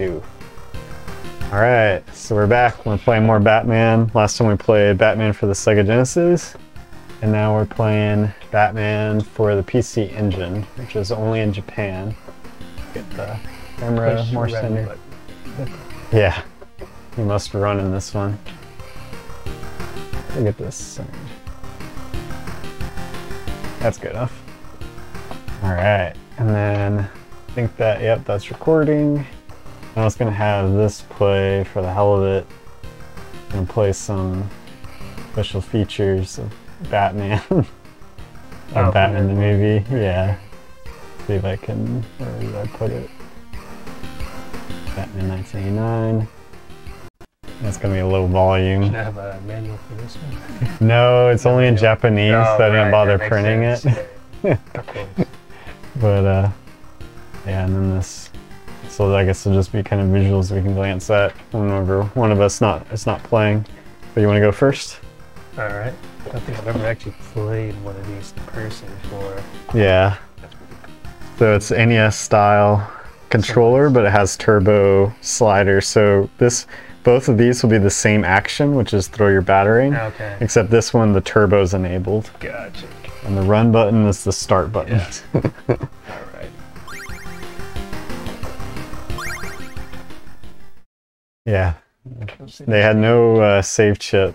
do. Alright, so we're back. We're playing more Batman. Last time we played Batman for the Sega Genesis. And now we're playing Batman for the PC Engine, which is only in Japan. Get the camera more run centered. Yeah, you must run in this one. Look at this. centered. That's good enough. All right, and then I think that yep, that's recording. I was gonna have this play for the hell of it, and play some special features of Batman, of Oh, Batman the movie. Yeah. See if I can. Where did I put it? Batman 1989. That's gonna be a low volume. Should I have a manual for this one? No, it's only in Japanese, Oh, so I didn't right, bother printing it. sense. Course. But uh, yeah, and then this. So I guess it'll just be kind of visuals we can glance at whenever one of us not is not playing. But you want to go first? All right. I don't think I've ever actually played one of these in person before. Yeah. So it's NES style controller, but it has turbo slider. So this, both of these will be the same action, which is throw your batarang. Okay. Except this one, the turbo's enabled, Gotcha. and the run button is the start button. Yeah. yeah. They had no uh, save chip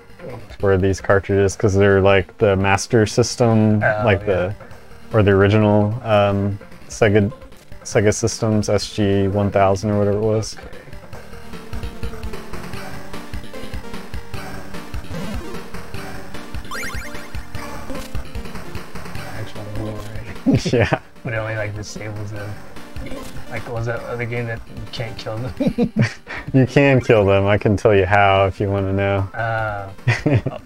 for these cartridges because they're like the Master System, Oh, like yeah. the or the original um, Sega Sega Systems SG 1000 or whatever it was. Blu-ray. yeah. But it only like disables them. Like, was that other game that you can't kill them? You can kill them. I can tell you how if you want to know. uh,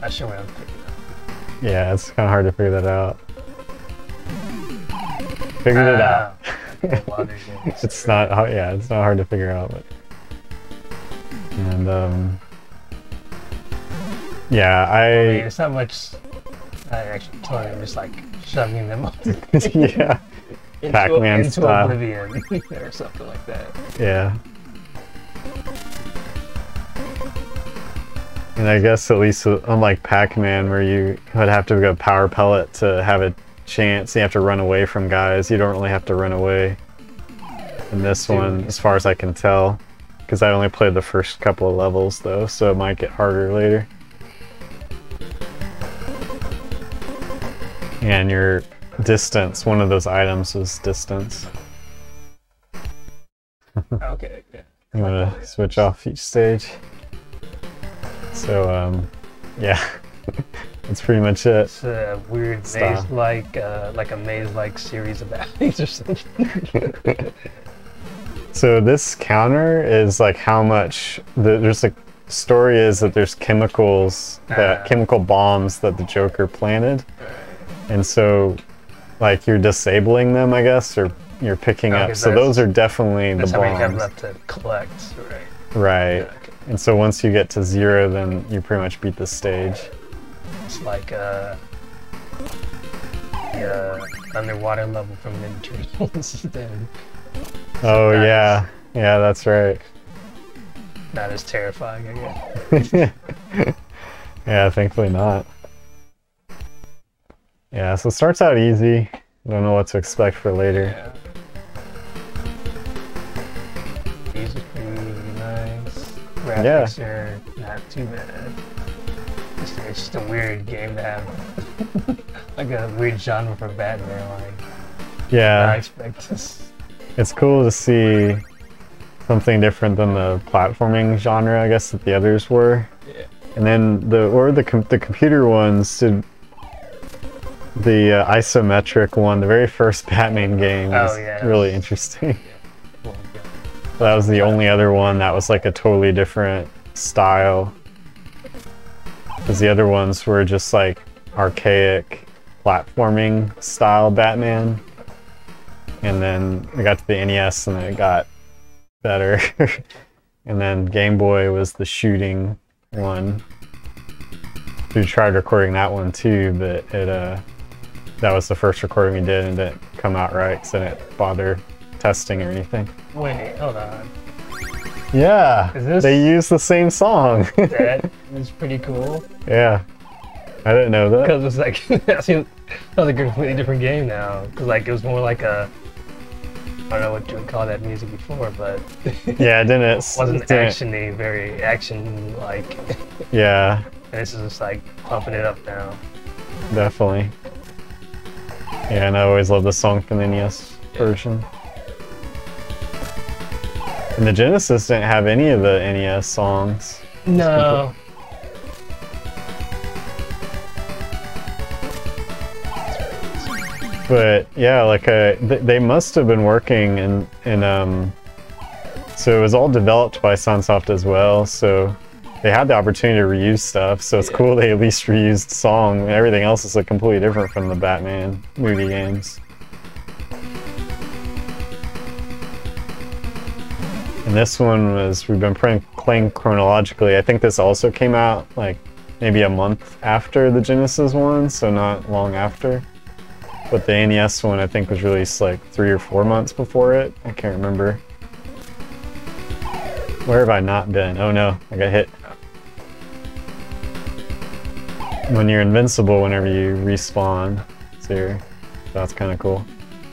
not sure what I'm thinking yeah, it's kind of hard to figure that out. Figured it out. Ah. It's not. hard- Yeah, it's not hard to figure out. But and um, yeah, I mean, it's not much. I actually them, just like shoving them up yeah Pac-Man into style. oblivion or something like that. yeah. And I guess at least uh, unlike Pac-Man, where you would have to go power pellet to have a chance, you have to run away from guys. You don't really have to run away in this Dude. one, as far as I can tell, because I only played the first couple of levels though, so it might get harder later. And your distance, one of those items was distance. Okay. Yeah. I'm gonna switch off each stage. So, um, yeah, that's pretty much it. It's a weird maze-like, uh, like a maze-like series of alleys or something. So this counter is like how much the, there's a story is that there's chemicals that Ah. chemical bombs that the Joker planted, and so like you're disabling them, I guess, or you're picking Okay, up. So those are definitely the bombs. That's how many you have left to collect, right? right? Yeah, okay. And so once you get to zero, then you pretty much beat the stage. It's like uh, the uh, underwater level from Ninja Turtles. Then Oh yeah, yeah, that's right. Not as terrifying, I guess. yeah, thankfully not. Yeah, so it starts out easy. Don't know what to expect for later. Yeah. These are pretty nice. Graphics are not too bad. It's, it's just a weird game to have. like a weird genre for Batman. Like, yeah. I Yeah, expect this. it's cool to see something different than the platforming genre, I guess, that the others were. Yeah. And then the or the com- the computer ones did the uh, isometric one, the very first Batman game Oh, was yeah. really interesting. Well, yeah. That was the only other one that was like a totally different style. Because the other ones were just like archaic platforming style Batman. And then I got to the NES and it got better. and then Game Boy was the shooting one. We tried recording that one too, but it uh that was the first recording we did and didn't come out right, so I didn't bother testing or anything. Wait, hold on. Yeah, Is this- they use the same song. That is pretty cool. yeah, I didn't know that. Because it's like, that seems like a completely different game now. Because like, it was more like a, I don't know what you would call that music before, but Yeah, it didn't. It wasn't didn't- actiony, very action like. Yeah, And this is just like pumping it up now. definitely. Yeah, and I always love the song from the NES version. And the Genesis didn't have any of the NES songs. No. But yeah, like uh, th- they must have been working in in um. So it was all developed by Sunsoft as well. So they had the opportunity to reuse stuff. So it's Yeah. cool they at least reused song. Everything else is like completely different from the Batman movie games. And this one was we've been playing, playing chronologically. I think this also came out like maybe a month after the Genesis one, so not long after. But the NES one I think was released like three or four months before it. I can't remember. Where have I not been? Oh no, I got hit. When you're invincible whenever you respawn. So you're, that's kind of cool.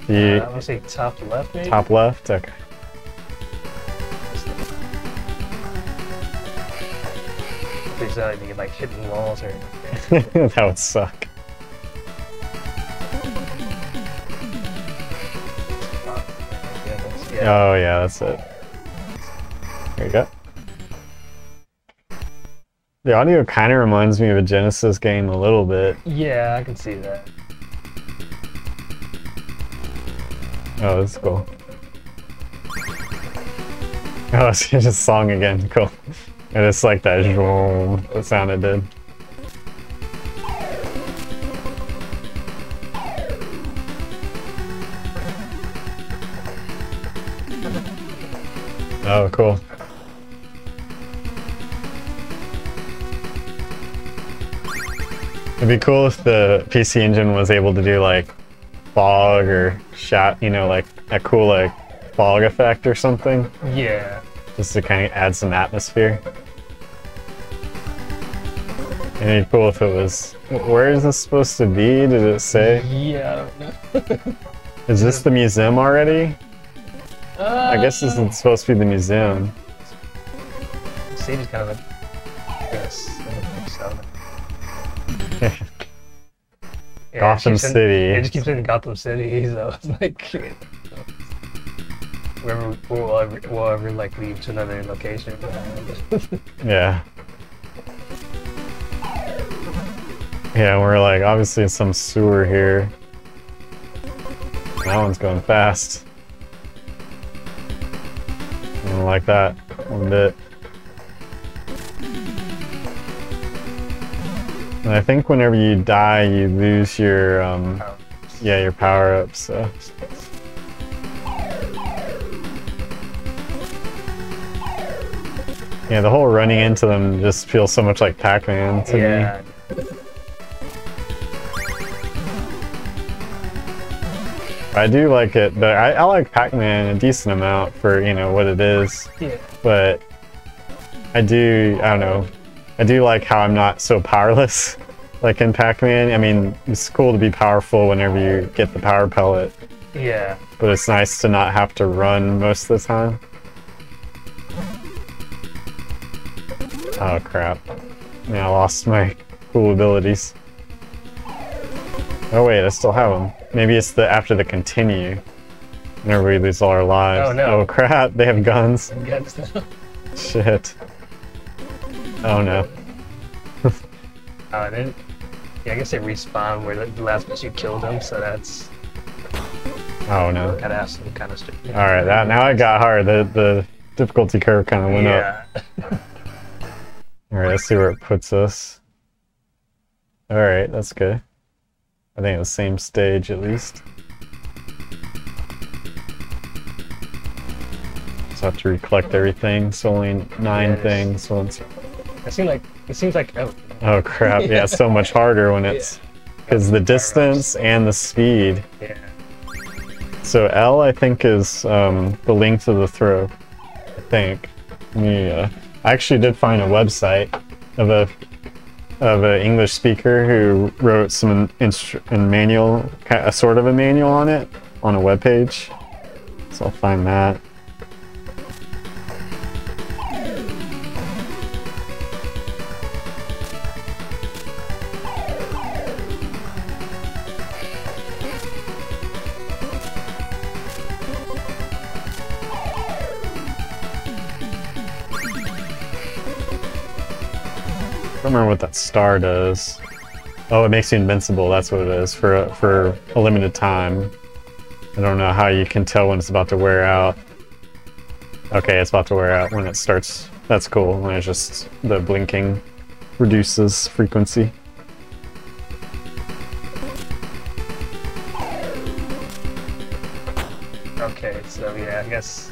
Uh, I'm gonna say top left, maybe. top left? Okay. There's uh, any like hidden walls or. that would suck. Oh yeah, that's it. There you go. The audio kind of reminds me of a Genesis game a little bit. Yeah, I can see that. Oh, that's cool. Oh, it's just song again. Cool. And it's like that zoom, the sound it did. Oh, cool. It'd be cool if the PC Engine was able to do like fog or shot, you know, like a cool like fog effect or something, Yeah. just to kind of add some atmosphere. And it'd be cool if it was. Where is this supposed to be? Did it say? Yeah. I don't know. Is this the museum already? I guess this Uh, is supposed to be the museum. City's kind of a. Yeah, Gotham City. Yeah, it just keeps saying Gotham City, so it's like. Wherever we'll ever, we'll ever like leave to another location. Yeah. Yeah, we're like obviously in some sewer here. That one's going fast. I don't like that one bit. And I think whenever you die, you lose your um, yeah your power ups. So. Yeah, the whole running into them just feels so much like Pac-Man to me. I do like it, but I, I like Pac-Man a decent amount for you know what it is. Yeah. But I do I don't know. I do like how I'm not so powerless, like in Pac-Man. I mean, it's cool to be powerful whenever you get the power pellet, Yeah. but it's nice to not have to run most of the time. Oh crap! Yeah, I lost my cool abilities. Oh wait, I still have them. Maybe it's the after the continue. Whenever we lose all our lives. Oh, no. Oh crap! They have guns. Them. Shit. Oh no. Oh, and then. Yeah, I guess they respawn where the last place you killed them, so that's Oh no. gotta have some kind of. st- All right, that now it got hard. The the difficulty curve kind of went up. Yeah. All right, let's see where it puts us. All right, that's good. I think the same stage at least. Just have to recollect everything. It's only nine Yes. things. So It seems like it seems like oh, oh crap! Yeah, so much harder when it's because the distance and the speed. yeah. So L, I think, is um, the length of the throw. I think. Yeah. I actually did find a website of a of an English speaker who wrote some in manual, a sort of a manual on it, on a web page. So I'll find that. Don't remember what that star does. Oh, it makes you invincible. That's what it is for a, for a limited time. I don't know how you can tell when it's about to wear out. Okay, it's about to wear out when it starts. That's cool. When it's just the blinking reduces frequency. Okay, so yeah, I guess.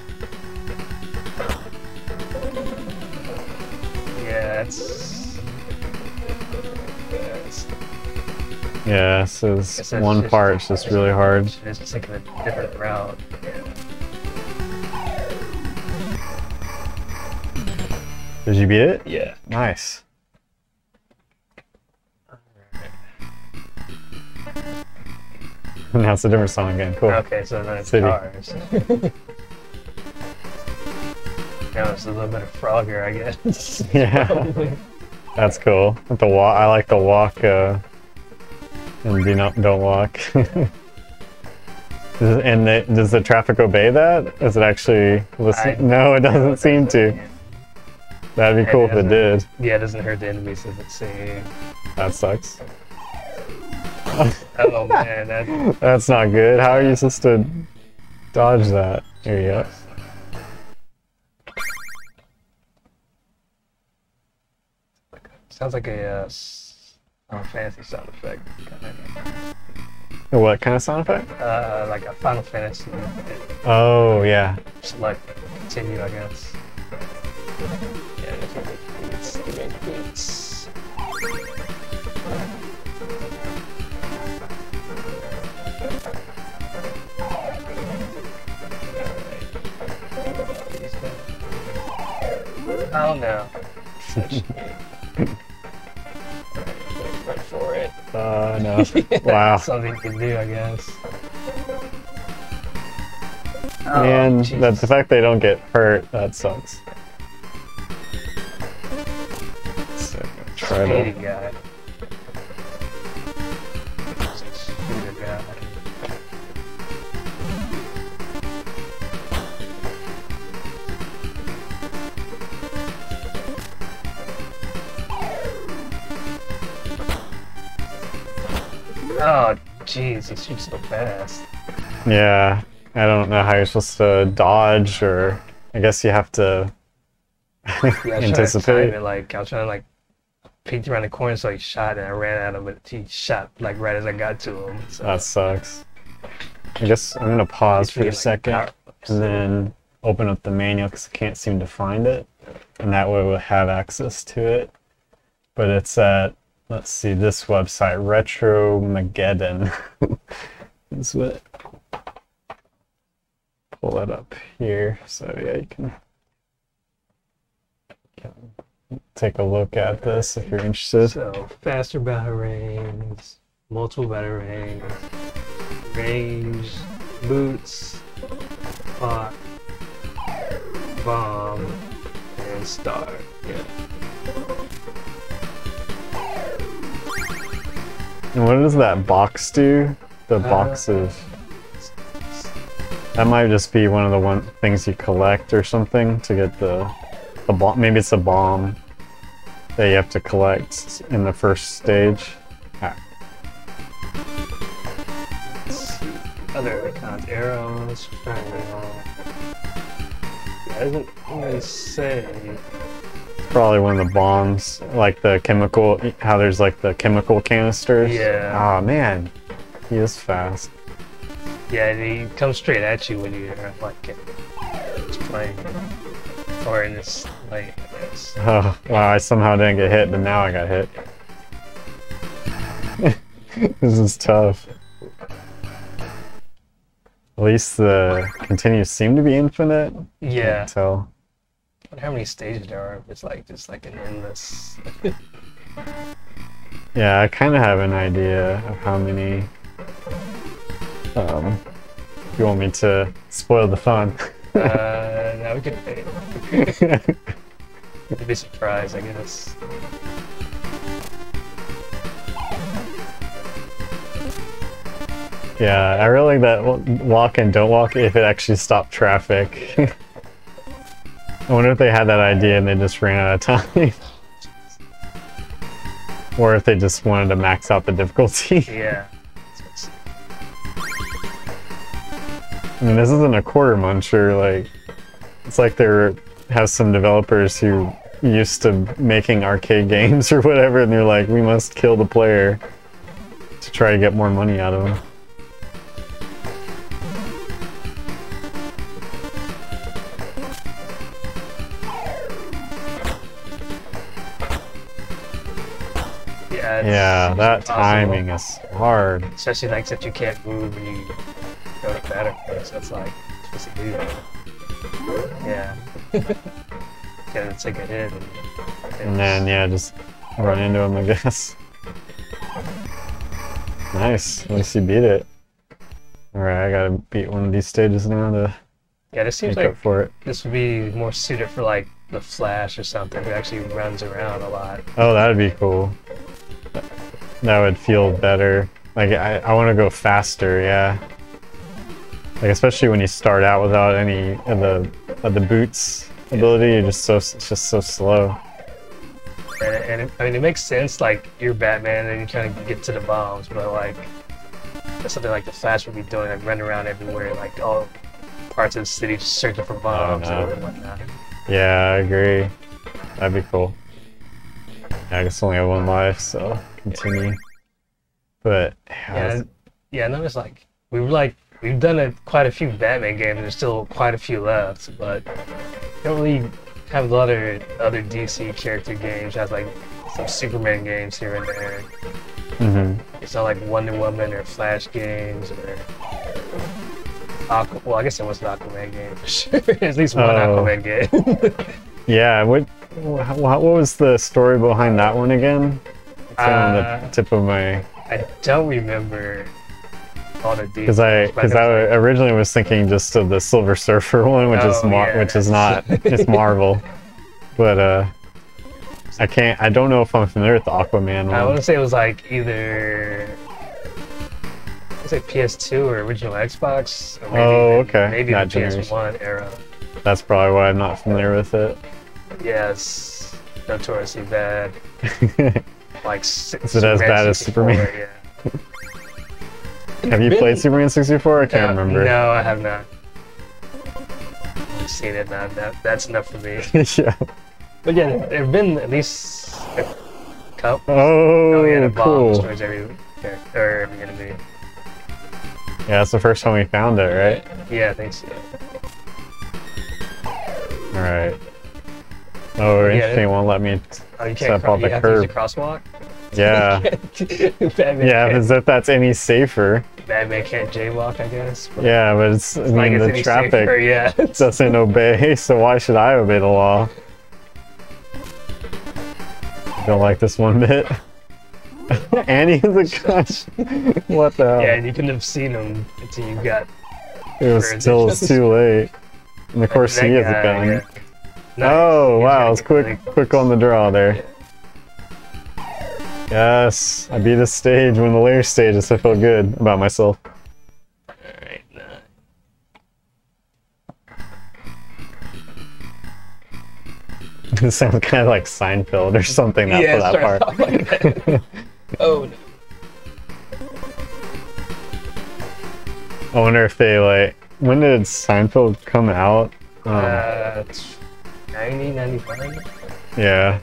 Yeah, so this one just, part is just really hard. It's taking a different route. Did you beat it? Yeah. Nice. now it's a different song again. Cool. Okay, so then it's City. cars. now it's a little bit of Frogger, I guess. yeah. That's cool. The walk, I like the walk. Uh, and do not don't walk. and the, does the traffic obey that? Is it actually listen? I, no, it doesn't seem to. That'd be cool if it did. Yeah, it doesn't hurt the enemies if it's saying. That sucks. oh man, that... that's not good. How are you supposed to dodge that? Here you go. Sounds like a uh, Oh, fancy sound effect. What kind of sound effect? Uh, like a Final Fantasy. Oh, yeah. Select continue, I guess. Yeah, it's the beats. Oh no. for it. Uh, no. wow. Something to do, I guess. Oh, Man, the fact they don't get hurt, that sucks. So, try to... Oh, jeez, he shoots so fast. Yeah, I don't know how you're supposed to dodge, or I guess you have to yeah, anticipate. it, like I was trying to like peek around the corner, so he shot, and I ran at him, but he shot like right as I got to him. So. That sucks. I guess I'm gonna pause for a second like, and then open up the manual because I can't seem to find it, and that way we'll have access to it. But it's at let's see this website, Retromageddon. is what pull it up here. So yeah, you can, can take a look at this if you're interested. So faster batarangs, multiple batarangs, range, boots, pot, bomb, and star. Yeah. And what does that box do? The uh, box of... That might just be one of the one things you collect or something to get the... the bomb. Maybe it's a bomb that you have to collect in the first stage. Ah. Other icons, arrows, triangle. It doesn't really say probably one of the bombs, like the chemical, how there's like the chemical canisters. Yeah. Oh man, he is fast. Yeah, and he comes straight at you when you're like playing, or in this like. This. Oh wow! I somehow didn't get hit, but now I got hit. this is tough. At least the continues seem to be infinite. Yeah. So I wonder how many stages there are. If it's like just like an endless. yeah, I kind of have an idea of how many. Um, you want me to spoil the fun. uh, now we could. You'd be surprised, I guess. Yeah, I really like that walk and don't walk if it actually stopped traffic. I wonder if they had that idea and they just ran out of time. or if they just wanted to max out the difficulty. Yeah. I mean, this isn't a quarter muncher, like, it's like they're, have some developers who used to making arcade games or whatever, and they're like, we must kill the player to try to get more money out of them. Yeah, Yeah, that timing is hard. Especially like since you can't move when you go to phase, so it's like supposed to do that. Yeah. Gotta take a hit and, And then, yeah, just run into him, I guess. Nice, at least you beat it. Alright, I gotta beat one of these stages now to yeah, this seems make like up for it. this would be more suited for like the Flash or something who actually runs around a lot. Oh, that'd be cool. That would feel better. Like, I, I want to go faster, yeah. Like, especially when you start out without any of the, of the boots ability, you're just so, it's just so slow. And, and it, I mean, it makes sense. Like you're Batman, and you kind of get to the bombs, but like that's something like the Flash would be doing, like running around everywhere, like all parts of the city, just searching for oh, bombs no. and whatnot. Yeah, I agree. That'd be cool. Yeah, I guess I only have one life, so continue. But yeah, Yeah, it's- yeah. And then it's like we were like we've done a, quite a few Batman games. and There's still quite a few left, but don't really have a lot of other DC character games. Has like some Superman games here and there. mhm. It's not like Wonder Woman or Flash games or. Aqu- well, I guess it was an Aquaman game. At least one Oh. Aquaman game. yeah. What, wha- what was the story behind that one again? It's on the Uh, tip of my I don't remember all the details. because I because I like- originally was thinking just of the Silver Surfer one, which is Oh, Mar- yeah. which is not it's Marvel, but uh, I can't. I don't know if I'm familiar with the Aquaman one. I want to say it was like either it's like PS2 or original Xbox. Or maybe Oh, okay. Maybe That the generation. PS1 era. That's probably why I'm not familiar with it. Yeah, it's notoriously bad. Like is Is it as bad as Superman? Yeah. Have you played Superman 64? I can't Uh, remember. No, I have not. I've seen it now. That, that's enough for me. yeah. But yeah, there have been at least a couple. Oh, Oh yeah, the bomb cool. destroys every character or every enemy. Yeah, that's the first time we found it, right? Yeah, I think so. All right. Oh, interesting. it- Won't let me. Oh, Step off you the have to curb. crosswalk. Yeah. Batman Yeah, can't, as if that's any safer. Batman can't jaywalk, I guess. but Yeah, but it's. I mean, it's the traffic safer, yeah. doesn't obey, so why should I obey the law? Don't like this one bit. Annie is a gun. what the hell? Yeah, and you couldn't have seen him until you got. it was still too late. And of course, he has a gun. Nice. Oh wow, it's quick, quick on the draw there. Yes, I beat a stage when the layer stages. I feel good about myself. Alright, nah. It sounds kind of like Seinfeld or something. Yeah, for that part. like that. oh no. I wonder if they like. When did Seinfeld come out? Um, Uh, 90, 95? yeah,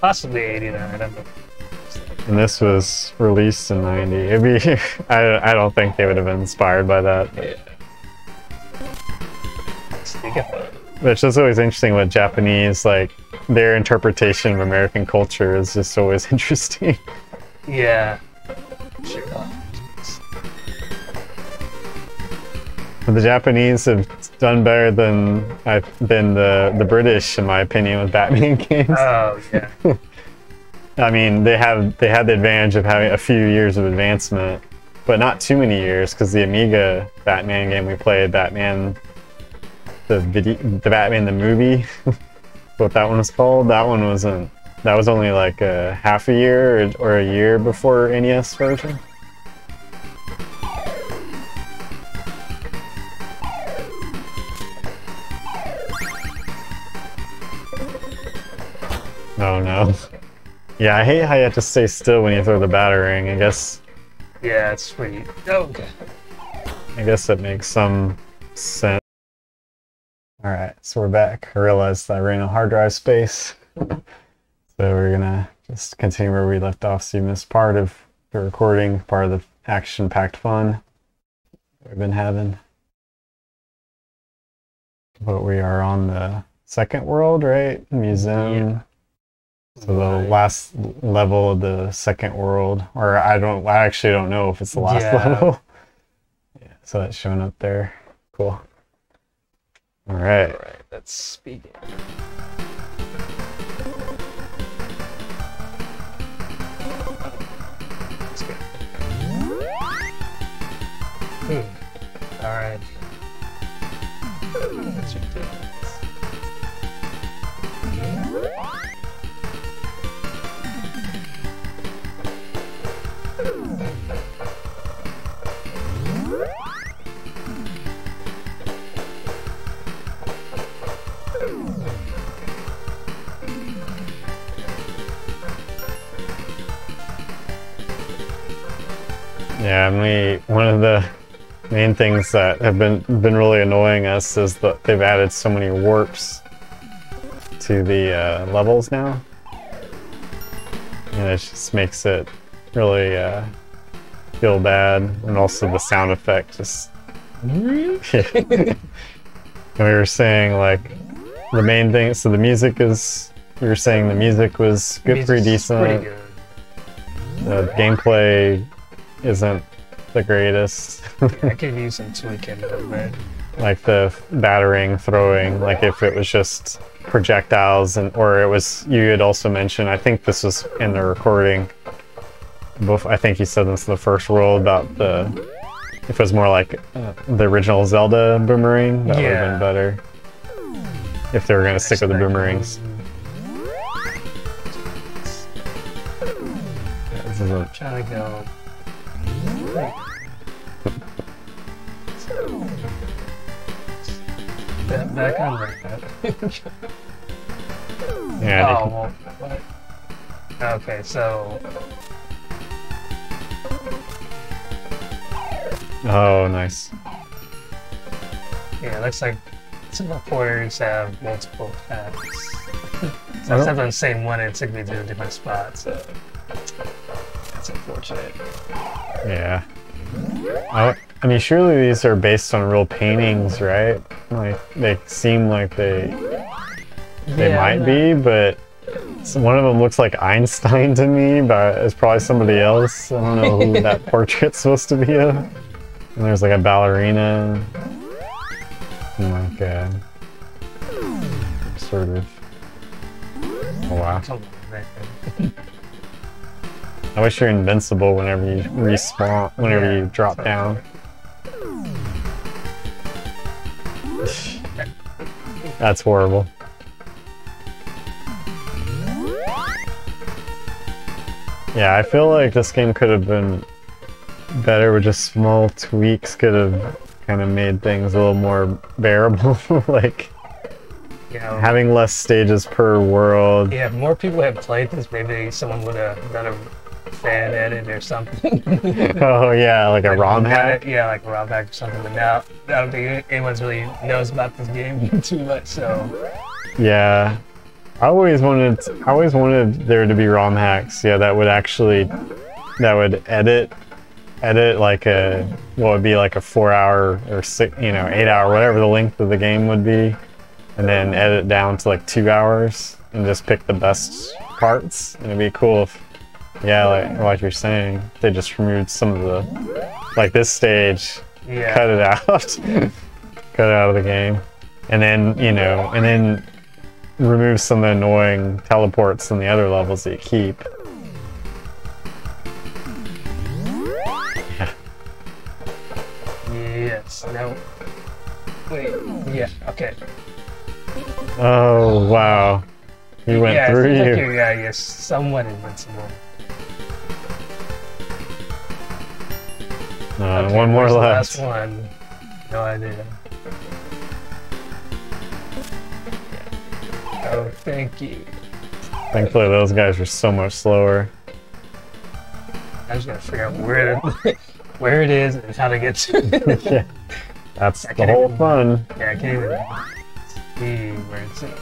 Possibly 89, I don't know. and this was released in '90. It'd be. I, I don't think they would have been inspired by that. Yeah. Speak of But it's just always interesting with Japanese, like their interpretation of American culture is just always interesting. Yeah. Sure. The Japanese have done better than I than the the British, in my opinion, with Batman games. Oh yeah. I mean, they have they had the advantage of having a few years of advancement, but not too many years because the Amiga Batman game we played, Batman, the video, the Batman the movie, what that one was called, that one wasn't. That was only like a half a year or, or a year before NES version. Oh no. Yeah, I hate how you have to stay still when you throw the batarang. I guess Yeah, it's pretty. Okay. I guess that makes some sense. Alright, so we're back. I realized I ran out of hard drive space. so we're gonna just continue where we left off. So you missed part of the recording, part of the action packed fun we've been having. But we are on the second world, right? Museum. Yeah. So the Right. last level of the second world, or I don't, I actually don't know if it's the last Yeah. level. Yeah, so that's showing up there. Cool. All right. All right. Let's begin. Let's go. Hmm. All right. Let's do this. Yeah, mean, one of the main things that have been been really annoying us is that they've added so many warps to the uh, levels now, and it just makes it really uh, feel bad, and also the sound effect just. and we were saying like the main thing. So the music is. We were saying the music was good, pretty decent. Pretty good. The gameplay isn't the greatest. I could use some tweaking bit. like the batarang, throwing, like if it was just projectiles and or it was you had also mentioned, I think this was in the recording. Both I think you said this in the first rule about the if it was more like uh, the original Zelda boomerang, that would have been better. If they were gonna stick with the boomerangs. Yeah, this is a- Trying to go. Back back on right yeah, I Oh, well? Okay, so oh nice. yeah, it looks like some reporters have multiple packs. so I don't- except on the same one, it took me to a different spot. So that's unfortunate. Yeah. I, I mean, surely these are based on real paintings, right? Like they seem like they they Yeah, might be, but one of them looks like Einstein to me, but it's probably somebody else. I don't know who that portrait's supposed to be of. And there's like a ballerina, and like a sort of. Oh wow! I wish you're invincible whenever you respawn, whenever you drop down. That's horrible. Yeah, I feel like this game could have been better with just small tweaks, could have kind of made things a little more bearable. like You know, having less stages per world. yeah, if more people had played this, maybe someone would have done a fan edit or something. Oh yeah, like a ROM hack. Yeah, like a ROM hack or something. But now, I don't think anyone's really knows about this game too much. So Yeah. I always wanted I always wanted there to be ROM hacks, yeah, that would actually that would edit edit like a what would be like a four hour or six you know, eight hour, whatever the length of the game would be, and then edit down to like two hours and just pick the best parts. And it'd be cool if yeah, like like you're saying, they just removed some of the like this stage Yeah. cut it out, cut it out of the game, and then you know, and then remove some of the annoying teleports in the other levels that you keep. Yes. No. Wait. Yeah. Okay. Oh wow, he went yeah, through you. Like yeah, you're somewhat invincible. Uh, Okay, one more left. Last one. No idea. Oh, thank you. Thankfully, those guys were so much slower. I just gotta figure out where where it is and how to get to it. yeah, that's I the whole even- fun. yeah, I can't even see where it's at.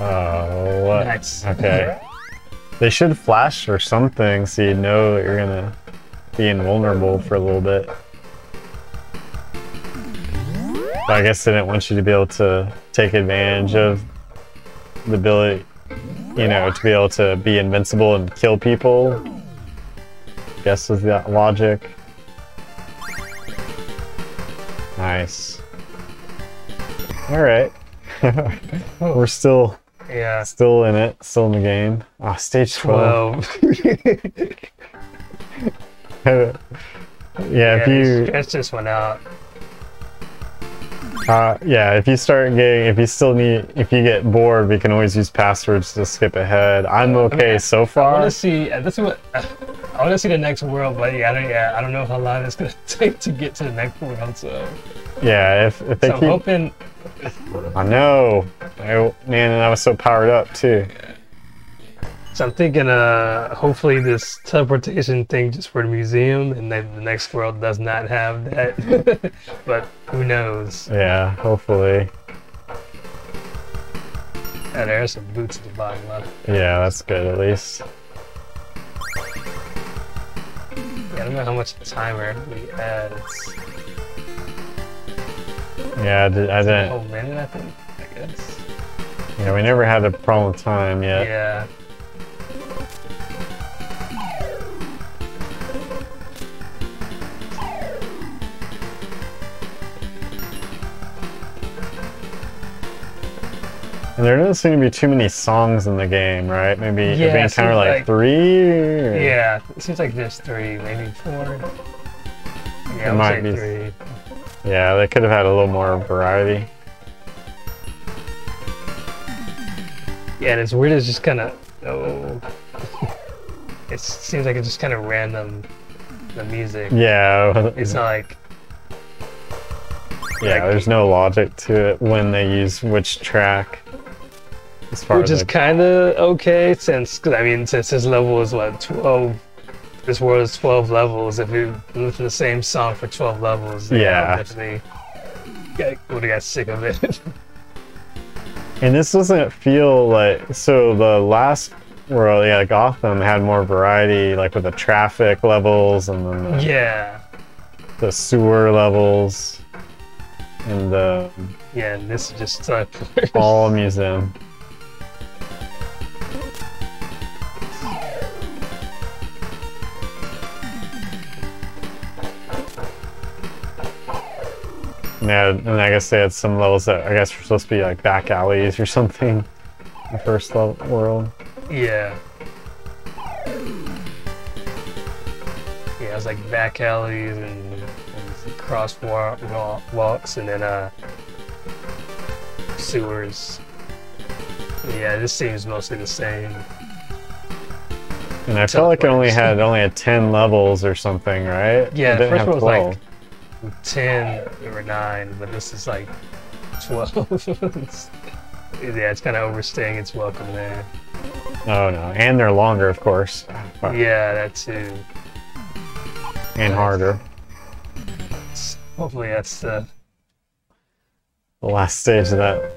Oh, what? Nice. Okay. They should flash or something so you know that you're gonna be vulnerable for a little bit. But I guess they didn't want you to be able to take advantage of the ability, you know, to be able to be invincible and kill people. Guess was that logic. Nice. Alright. We're still Yeah. Still in it, still in the game. Ah, stage 12. Twelve. yeah, if they you stretch this one out. uh, yeah, if you start getting if you still need if you get bored, we can always use passwords to skip ahead. I'm okay so far. I want to see. uh, This is what I want to see the next world, but yeah, I don't. Yeah, I don't know how long it's gonna take to get to the next world. So, Yeah, if if they so I'm hoping. I know. I, man, and I was so powered up too. So I'm thinking. Uh, hopefully this teleportation thing just for the museum, and then the next world does not have that. but who knows? Yeah, hopefully. And there are some boots at the bottom left. Yeah, that's good at least. Yeah, I don't know how much the timer really adds. Yeah, I, did, I A didn't. whole minute, I think. I guess. Yeah, we never had a problem with time yet. Yeah. And there doesn't seem to be too many songs in the game, right? Maybe Yeah, it be kind of like, like- three. or- Yeah, it seems like there's three, maybe four. Yeah, I would might be. three. Yeah, they could have had a little more variety. Yeah, and it's weird. It's just kind of oh, it seems like it's just kind of random. The music. Yeah, It's not like yeah. There's no logic to it when they use which track. Which is kind of okay since 'cause, I mean since this level is what twelve. This world is twelve levels. If you listen to the same song for twelve levels, Yeah. definitely would have got sick of it. and this doesn't feel like so. The last world, yeah, Gotham had more variety, like with the traffic levels and then the, yeah, the sewer levels and the yeah, and this is just all museum. Yeah, and I guess they had some levels that I guess were supposed to be like back alleys or something. The first level world. Yeah. Yeah, it was like back alleys and, and cross wa- wa- walks and then uh sewers. Yeah, this seems mostly the same. And I felt like it only had only had ten levels or something, right? Yeah, the first one was like 12. ten or nine, but this is like twelve. It's- yeah, it's kind of overstaying its welcome there. Oh no, and they're longer, of course, Yeah, that too. and harder. Hopefully that's the The last stage of that.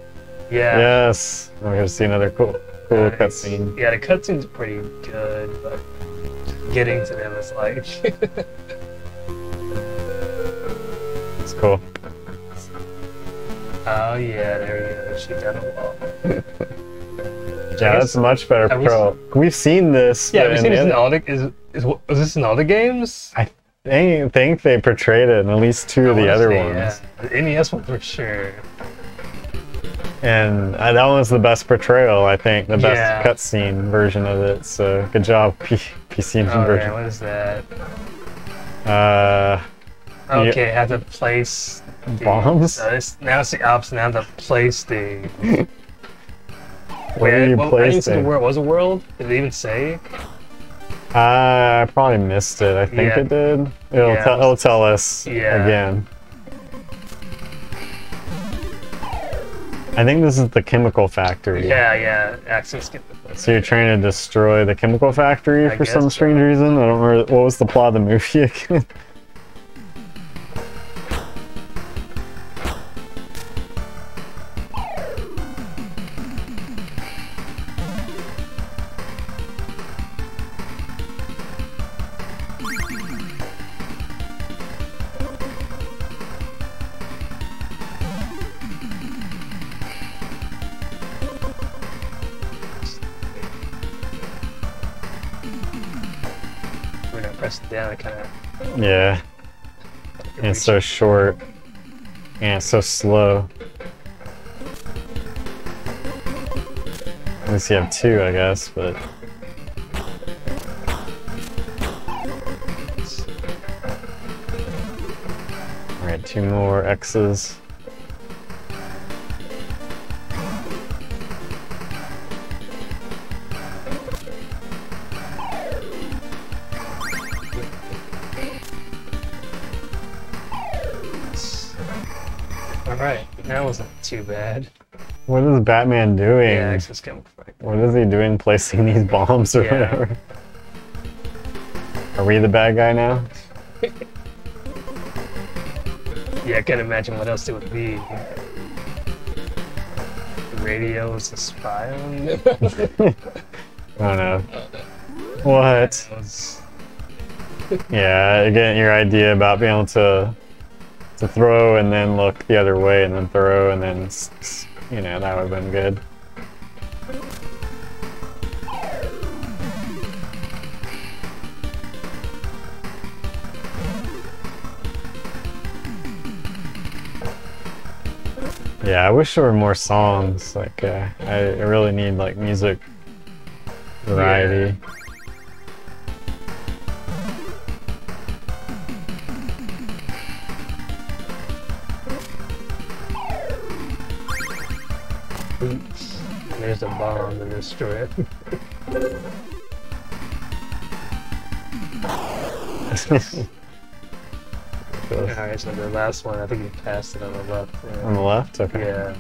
yeah. Yes, we're gonna see another cool, cool Nice. cutscene. Yeah, the cutscene's pretty good, but getting to them is like cool. Oh yeah, there you go. She got a wall. Yeah, that's much better have we pro. We've seen this. Yeah, we've seen this in all the is is is this in all the games? I think they portrayed it in at least two of the other say, ones. Yeah. The NES one for sure. And uh, that was the best portrayal, I think, the best Yeah. cutscene version of it. So good job, P- PC Engine Oh version. what is that? Uh, Okay, I have to place the, Bombs? It's, now it's the opposite. Now I have to place the. where are you well, I didn't placing? world. Was a world? Did it even say? Uh, I probably missed it. I think Yeah. it did. It'll, Yeah. tell it'll tell us Yeah. again. I think this is the chemical factory. Yeah, yeah. Access So you're trying to destroy the chemical factory I for some strange so. reason? I don't remember. What was the plot of the movie again? Yeah. And so short. And so slow. At least you have two, I guess, but. Alright, two more X's. All right, that wasn't too bad. What is Batman doing? Yeah, access. What is he doing placing these bombs or Yeah. whatever? Are we the bad guy now? Yeah, I can't imagine what else it would be. The radio is a spy on don't know. What? Yeah, again, your idea about being able to to throw and then look the other way and then throw and then, you know, that would have been good. Yeah, I wish there were more songs. Like, uh, I, really need like music variety. Oops. There's a bomb to destroy it. Alright, so the last one, I think you passed it on the left. On the left? Okay. yeah.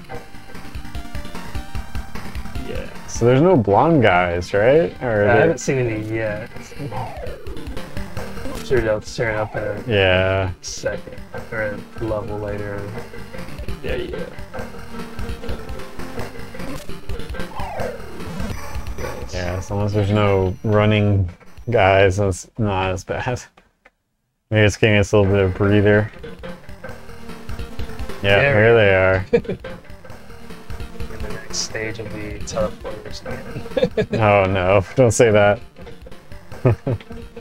Yeah. So there's no blonde guys, right? Or I haven't seen any yet. I'm sure they'll turn up in a yeah. second or a level later. Yeah, yeah. Yeah, as long as there's no running guys, that's not as bad. Maybe it's giving us a little bit of breather. Yeah, There here they are. The next stage of the teleporters. Oh no, don't say that.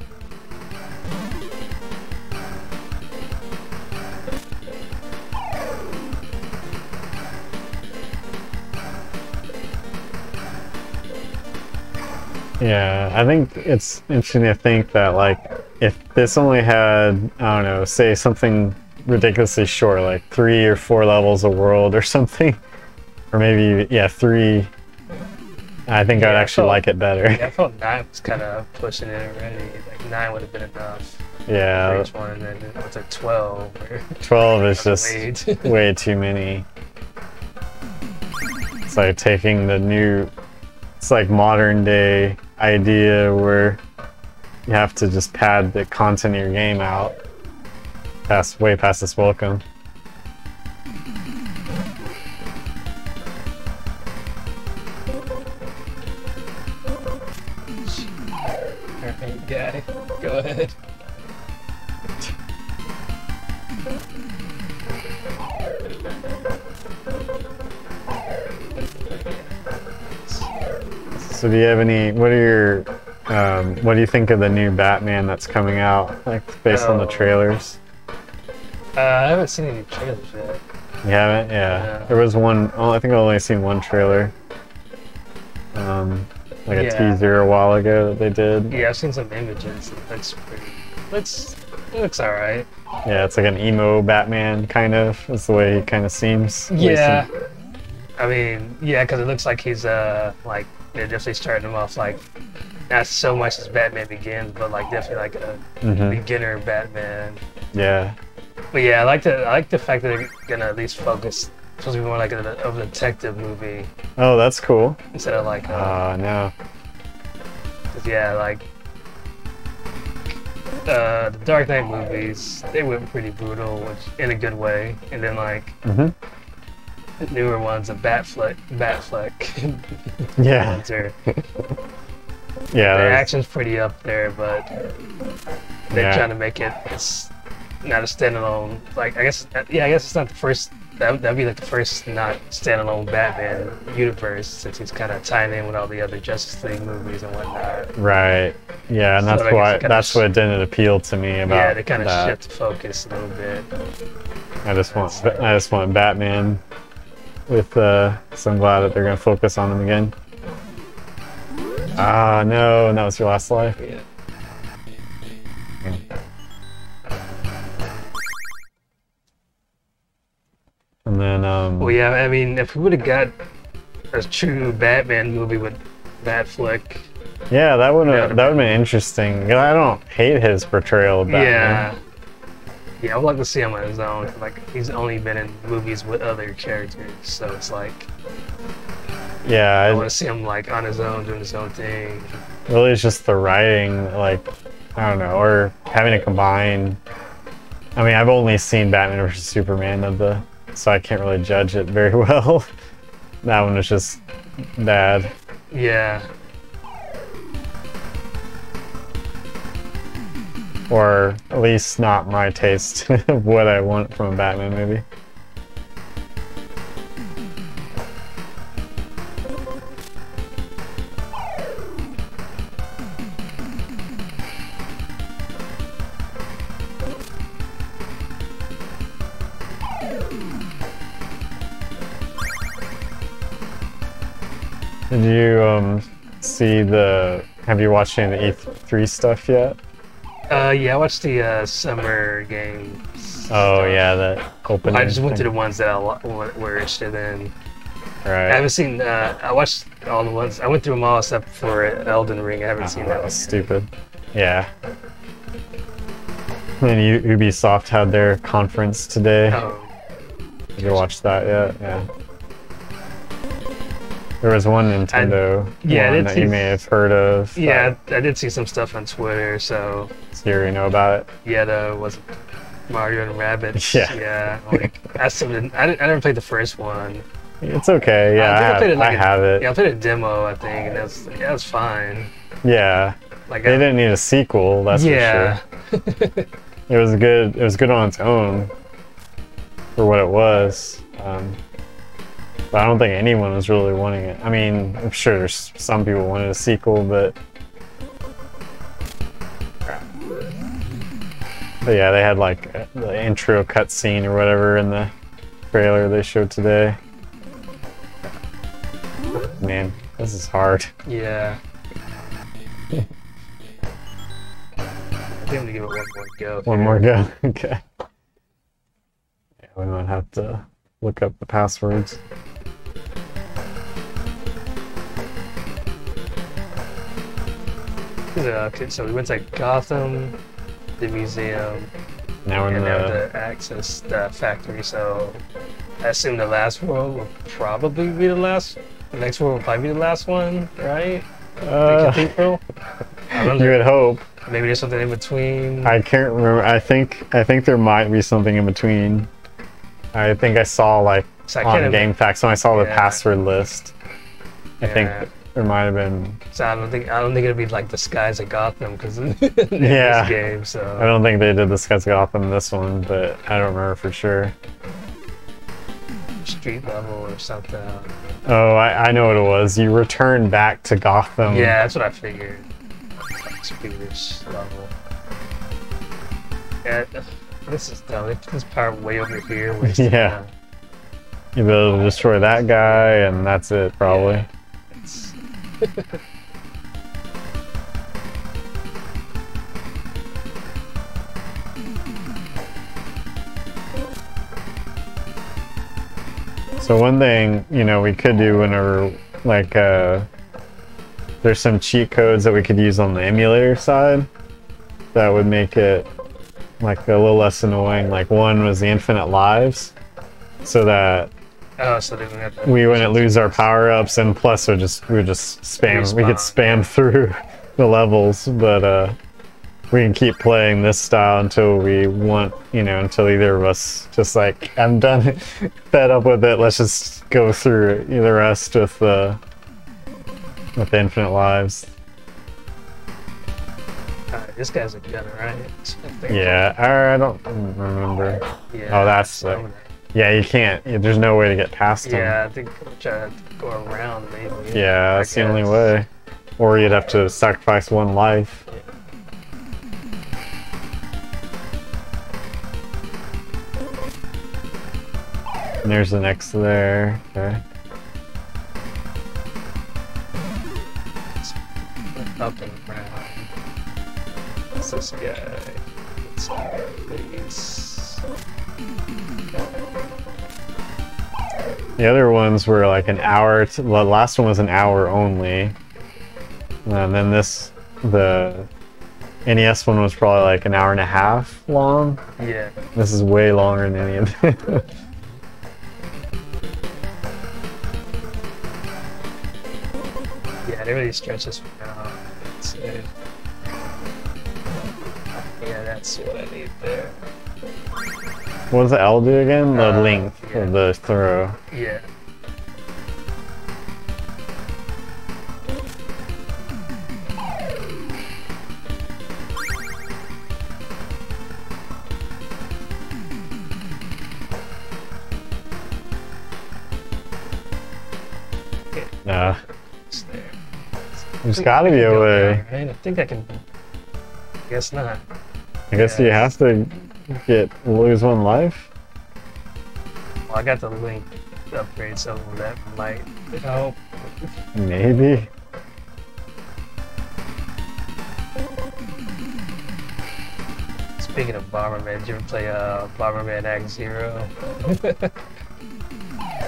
Yeah, I think it's interesting to think that like if this only had I don't know, say something ridiculously short, like three or four levels of world or something, or maybe yeah three. I think I'd Yeah, actually so- like it better. yeah, I felt nine was kind of pushing it already. Like nine would have been enough Yeah, each one, and then it's like twelve. Twelve is just way too- way too many. It's like taking the new, it's like modern day idea where you have to just pad the content of your game out past way past its welcome. So do you have any? What are your Um, what do you think of the new Batman that's coming out, like based on the Oh. trailers? Uh, I haven't seen any trailers yet. You haven't? Yeah. Yeah. There was one. Oh, I think I've only seen one trailer. Um, like a Yeah. teaser a while ago that they did. Yeah, I've seen some images. It looks pretty. Looks it looks alright. Yeah, it's like an emo Batman kind of. Is the way he kind of seems. Yeah. I mean, yeah, because it looks like he's uh like they're definitely starting them off like not so much as Batman Begins, but like definitely like a Mhm. beginner Batman. Yeah. But yeah, I like the I like the fact that they're gonna at least focus. Supposed to be more like a, a detective movie Oh, that's cool. instead of like, uh, Uh, no. yeah, like uh, the Dark Knight movies, they went pretty brutal, which in a good way. And then like hmm the newer ones, the Batfleck, Batfleck Yeah. Yeah. their action's pretty up there, but they're Yeah. trying to make it it's not a standalone. Like I guess yeah, I guess it's not the first. That that'd be like the first not standalone Batman universe since he's kind of tying in with all the other Justice League movies and whatnot. Right. Yeah, and So that's why that's what didn't appeal to me about yeah, they kind of shift focus a little bit. I just want I just want Batman with uh so I'm glad that they're gonna focus on him again. Ah no, and that was your last life. Yeah. And then um Well, yeah. I mean, if we would have got a true Batman movie with Batfleck, yeah, that would've, that would have been interesting. I don't hate his portrayal of Batman. yeah. Yeah, I'd like to see him on his own. Like he's only been in movies with other characters, so it's like Yeah, I I, want to see him like on his own, doing his own thing. really it's just the writing, like I don't know, or having to combine. I mean, I've only seen Batman versus Superman of the, so I can't really judge it very well. that one was just bad. Yeah, or at least not my taste of what I want from a Batman movie. Did you um see the? Have you watched any of the E3 stuff yet? Uh, yeah. I watched the uh, summer games. Oh stuff. yeah, that opening. I just went to the ones that I were interested in. Right. I haven't seen. Uh, I watched all the ones. I went through them all except for Elden Ring. I haven't Oh, seen that that. was one. stupid. Yeah. And U- Ubisoft had their conference today. Oh, Did you watch that yet? Yeah. There was one Nintendo yeah, I one did that see- you may have heard of. yeah. I did see some stuff on Twitter. So you already know about it. yeah, the was Mario and Rabbids. Yeah. Yeah. Like I still didn't. I, didn't, I never played the first one. It's okay. Yeah, I, I think I have, played it like I a- have it. Yeah, I played a demo. I think, and that's yeah, that's fine. Yeah. Like They I, didn't need a sequel, that's yeah. for sure. It was good. It was good on its own for what it was. Um, but I don't think anyone was really wanting it. I mean, I'm sure there's some people wanted a sequel, but but yeah, they had like uh, the intro cutscene or whatever in the trailer they showed today. Man, this is hard. Yeah. I think I'm gonna give it one more go. One more go. okay. Yeah, we might have to look up the passwords. Yeah, okay, so we went to Gotham, the museum, Now we're in and now the the Access the factory. So I assume the last world will probably be the last. The next world will probably be the last one, right? the uh, cathedral. I don't you would hope. Maybe there's something in between. I can't remember. I think I think there might be something in between. I think I saw like So I on can't GameFAQs when I saw the Yeah. password list. I Yeah. think there might have been. So I don't think I don't think it'd be like the skies of Gotham because Yeah. this game. So I don't think they did the Skies of Gotham this one, but I don't remember for sure. street level or something. Oh, I, I know what it was. You return back to Gotham. Yeah, that's what I figured. speeders level. Yeah, this is dumb. They put this part way over here. Yeah. uh, You'll be able to destroy that guy, and that's it, probably. Yeah. So one thing, you know, we could do whenever, like, uh, there's some cheat codes that we could use on the emulator side that would make it, like, a little less annoying. Like, one was the infinite lives, so that oh, so they don't have to. we wouldn't lose our power-ups, and plus we just, we just spam, we could spam through the levels, but, uh, we can keep playing this style until we want, you know, until either of us just like, I'm done, fed up with it. Let's just go through the rest with the with infinite lives. Alright, this guy's a gunner, right? Yeah, I, I don't remember. Yeah. Oh, that's like, yeah, you can't. There's no way to get past them. Yeah, I think I'm trying to go around maybe. Yeah, that's the only way. Or you'd have to sacrifice one life. And there's the next there. Okay. Up and around. What's this guy? Let's The other ones were like an hour. The last one was an hour only. And then this, the NES one was probably like an hour and a half long. Yeah. This is way longer than any of them. Yeah, it really stretches out. Uh, yeah, that's what I need there. What does the L do again? The Uh, length yeah. of the throw. Yeah. Nah. It's there. There's gotta be a way. down, Right? I think I can. Guess not. I guess Yeah. you have to get lose one life. Well, I got the link to upgrade some of that might help. Maybe. Speaking of Bomberman, did you ever play uh, Bomberman Act Zero?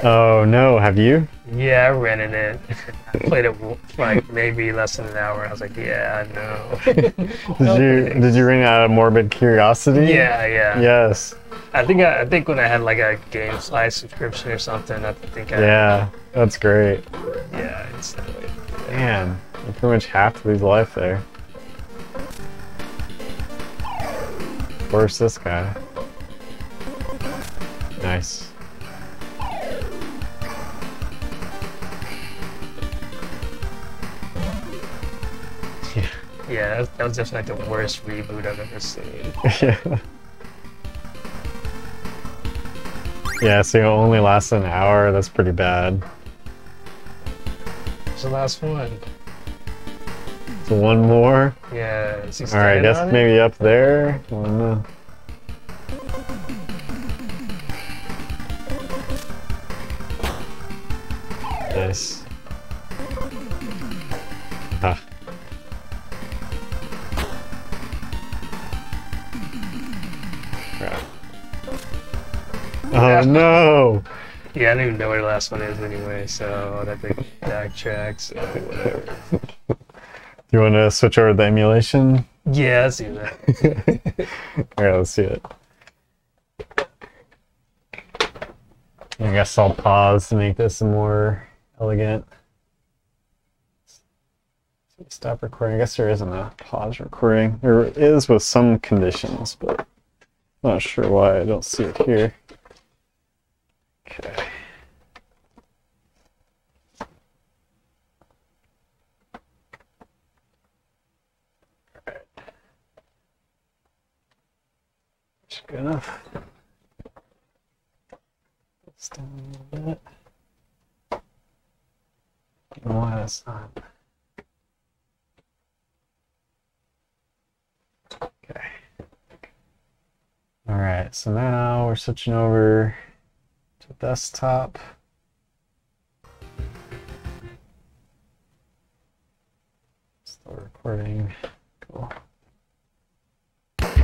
Oh no, have you? yeah, I rented it. I played it like maybe less than an hour. I was like, yeah, I know. Did you did you ring out of morbid curiosity? yeah, yeah. Yes. I think I, I think when I had like a GameFly subscription or something, I think I Yeah, that's great. yeah. It's, Man, you pretty much have to lose life there. Where's this guy? Nice. Yeah. that was, definitely the worst reboot I've ever seen. yeah. Yeah, so it only lasts an hour. That's pretty bad. It's the last one? So one more. Yeah, All right, I guess on it? maybe up there. I don't know. Nice. Oh Yeah. no! Yeah, I don't even know where the last one is anyway, so I'd have to backtrack. So whatever. You want to switch over to the emulation? Yeah, let's do that. Alright, let's see it. I guess I'll pause to make this more elegant. Stop recording. I guess there isn't a pause recording. There is with some conditions, but I'm not sure why I don't see it here. Okay. Right. Just gonna this down a little bit. You know why that's not. Okay. All right, so now we're switching over desktop. Still recording. Cool. Turn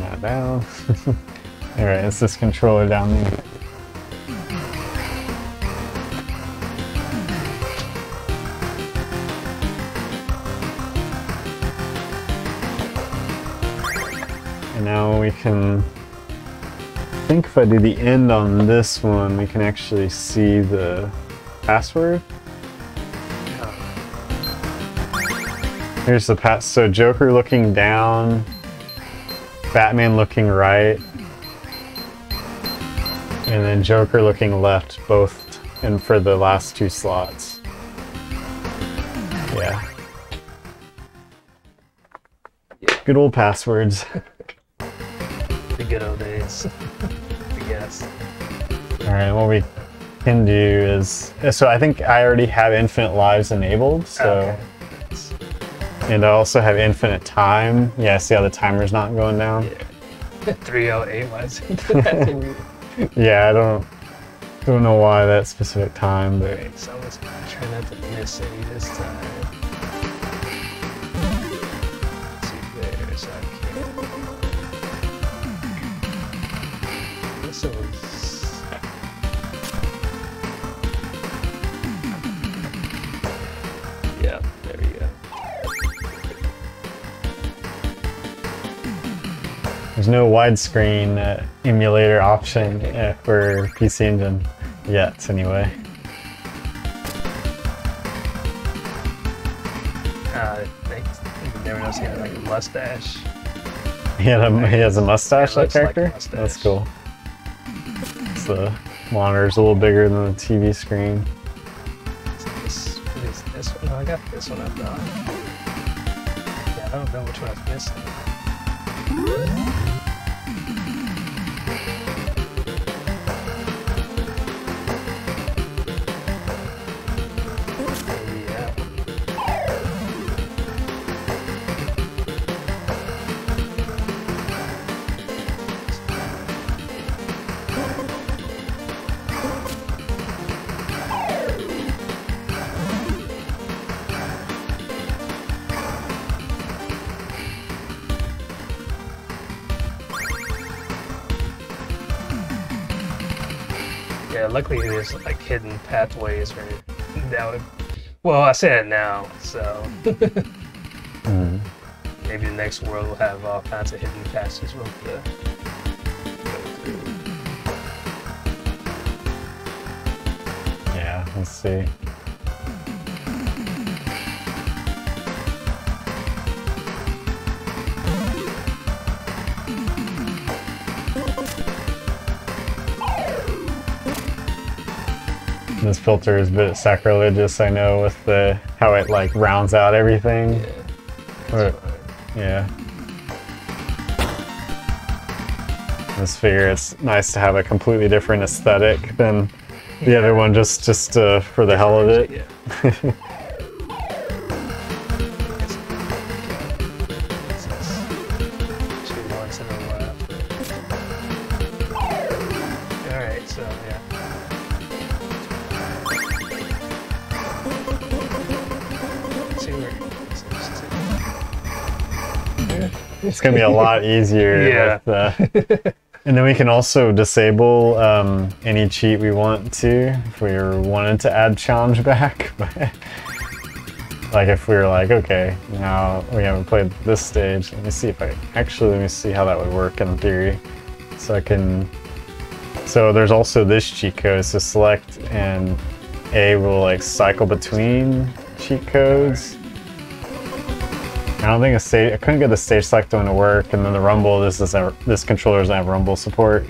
that down. Alright, it's this controller down there. Now we can, think if I do the end on this one, we can actually see the password. Here's the pass. So Joker looking down, Batman looking right, and then Joker looking left, both and for the last two slots. Yeah. Good old passwords. The good old days. Guess. All right, what we can do is so I think I already have infinite lives enabled. So Okay. and I also have infinite time. Yeah, see how the timer's not going down? Yeah. 308 was. Yeah, I don't don't know why that specific time, but Alright, so let's try not to miss any this time. There's no widescreen uh, emulator option uh, for PC Engine yet, anyway. Uh, I never noticed he had like a mustache. He had a he has a mustache, that looks like a character. mustache. That's cool. So the monitor's a little bigger than the TV screen. This, this one? Oh, I got this one, I thought. Yeah, I don't know which one I was missing. Luckily there's like hidden pathways that would. Well, I say it now, so Mm. maybe the next world will have all kinds of hidden passages we'll have to go through. Yeah, let's see. This filter is a bit sacrilegious, I know, with the how it like rounds out everything. Yeah. Or-. Yeah. I just figure it's nice to have a completely different aesthetic than the other one, just just uh, for the hell of it. Yeah. It's gonna be a lot easier. Yeah. With, uh, and then we can also disable um, any cheat we want to if we wanted to add challenge back. like if we were like, okay, now we haven't played this stage. Let me see if I actually let me see how that would work in theory. So I can. So there's also this cheat code. So select and A will like cycle between cheat codes. I don't think a stage. I couldn't get the stage select one to work, and then the rumble. This is a, this controller doesn't have rumble support.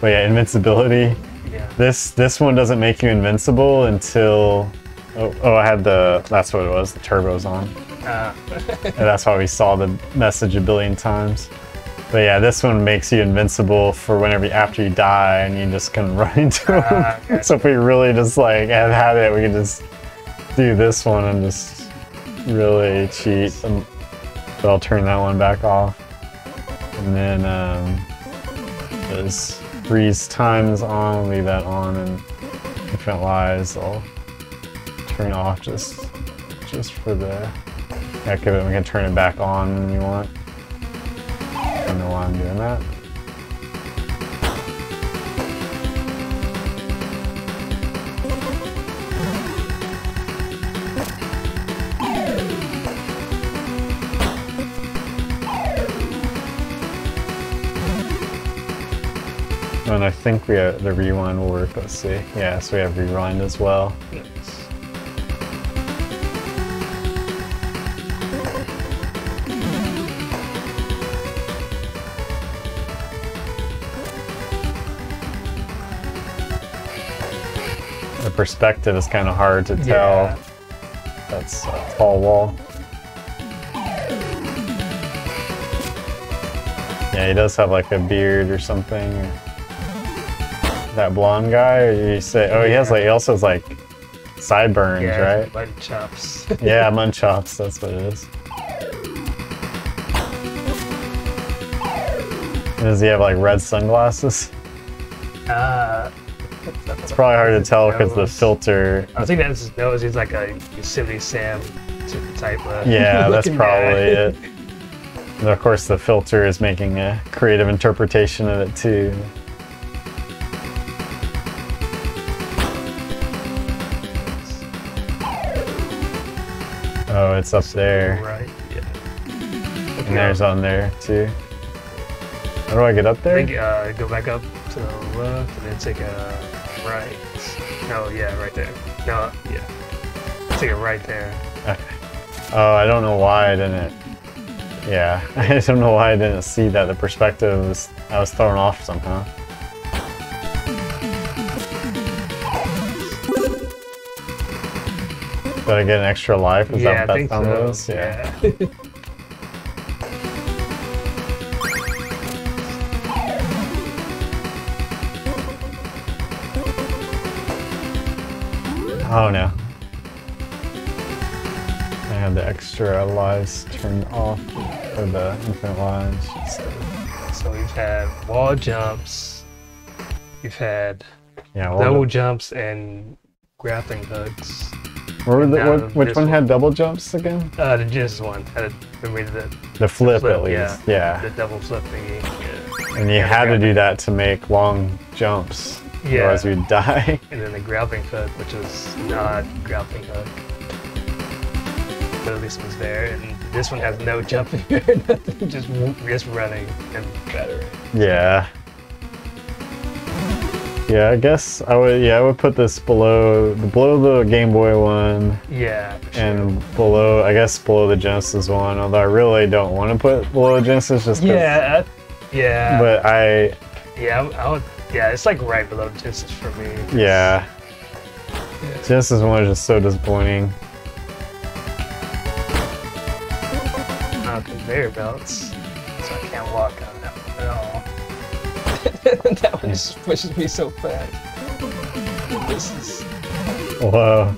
But yeah, invincibility. Yeah. This this one doesn't make you invincible until. Oh, oh, I had the. That's what it was. The turbos on. Uh, And that's why we saw the message a billion times. But yeah, this one makes you invincible for whenever you, after you die, and you just can run into them. Ah, okay. so if we really just like had had it, we could just do this one and just really cheat. But I'll turn that one back off. And then um, this freeze time is on, leave that on, and Infinite lies I'll turn off just just for the heck of it. We can turn it back on when you want. I don't know why I'm doing that. And I think we have the rewind will work. Let's see. Yeah, so we have rewind as well. Nice. The perspective is kind of hard to tell. Yeah. That's a tall wall. Yeah, he does have like a beard or something. That blonde guy, you say, oh, he has like, he also has like sideburns, Yeah, right? Mutton chops. Yeah, munchops, that's what it is. And does he have like red sunglasses? uh, It's probably hard to tell because the filter. I think that's his nose. He's like a Yosemite Sam type of. Yeah, that's probably guy. it. And of course, the filter is making a creative interpretation of it too. Oh, it's up there. Right. Yeah. And there's on there too. How do I get up there? I think uh, go back up to the left and then take a right. No, yeah, right there. No, yeah. Take it right there. Okay. Oh, I don't know why I didn't. Yeah, I don't know why I didn't see that. The perspective was I was thrown off somehow. Did I get an extra life? Is yeah, that I what think that sound so. Yeah. Oh no. I had the extra lives turned off for the infinite lives. so we've had wall jumps. We've had Yeah, double jumps and grappling hooks. What were the, what, which one one. had double jumps again? Uh, the Genesis one had a, the, The flip, flip, at least. yeah. Yeah. the double flip thingy. Yeah. And you had to do that to make long jumps. Yeah. Otherwise you'd die. And then the grappling hook, which was not grappling hook. But at least it was there. And this one has no jumping or nothing, just just running and battering. yeah. Yeah, I guess I would yeah, I would put this below below the Game Boy one Yeah. for sure. and below I guess below the Genesis one, although I really don't want to put below the Genesis just 'cause- yeah, I- yeah, But I yeah, I, I would. Yeah, it's like right below Genesis for me. yeah. Yeah. Genesis one is just so disappointing. Uh, conveyor belts, so I can't walk on that one at all. that one just pushes me so fast. This is. Whoa.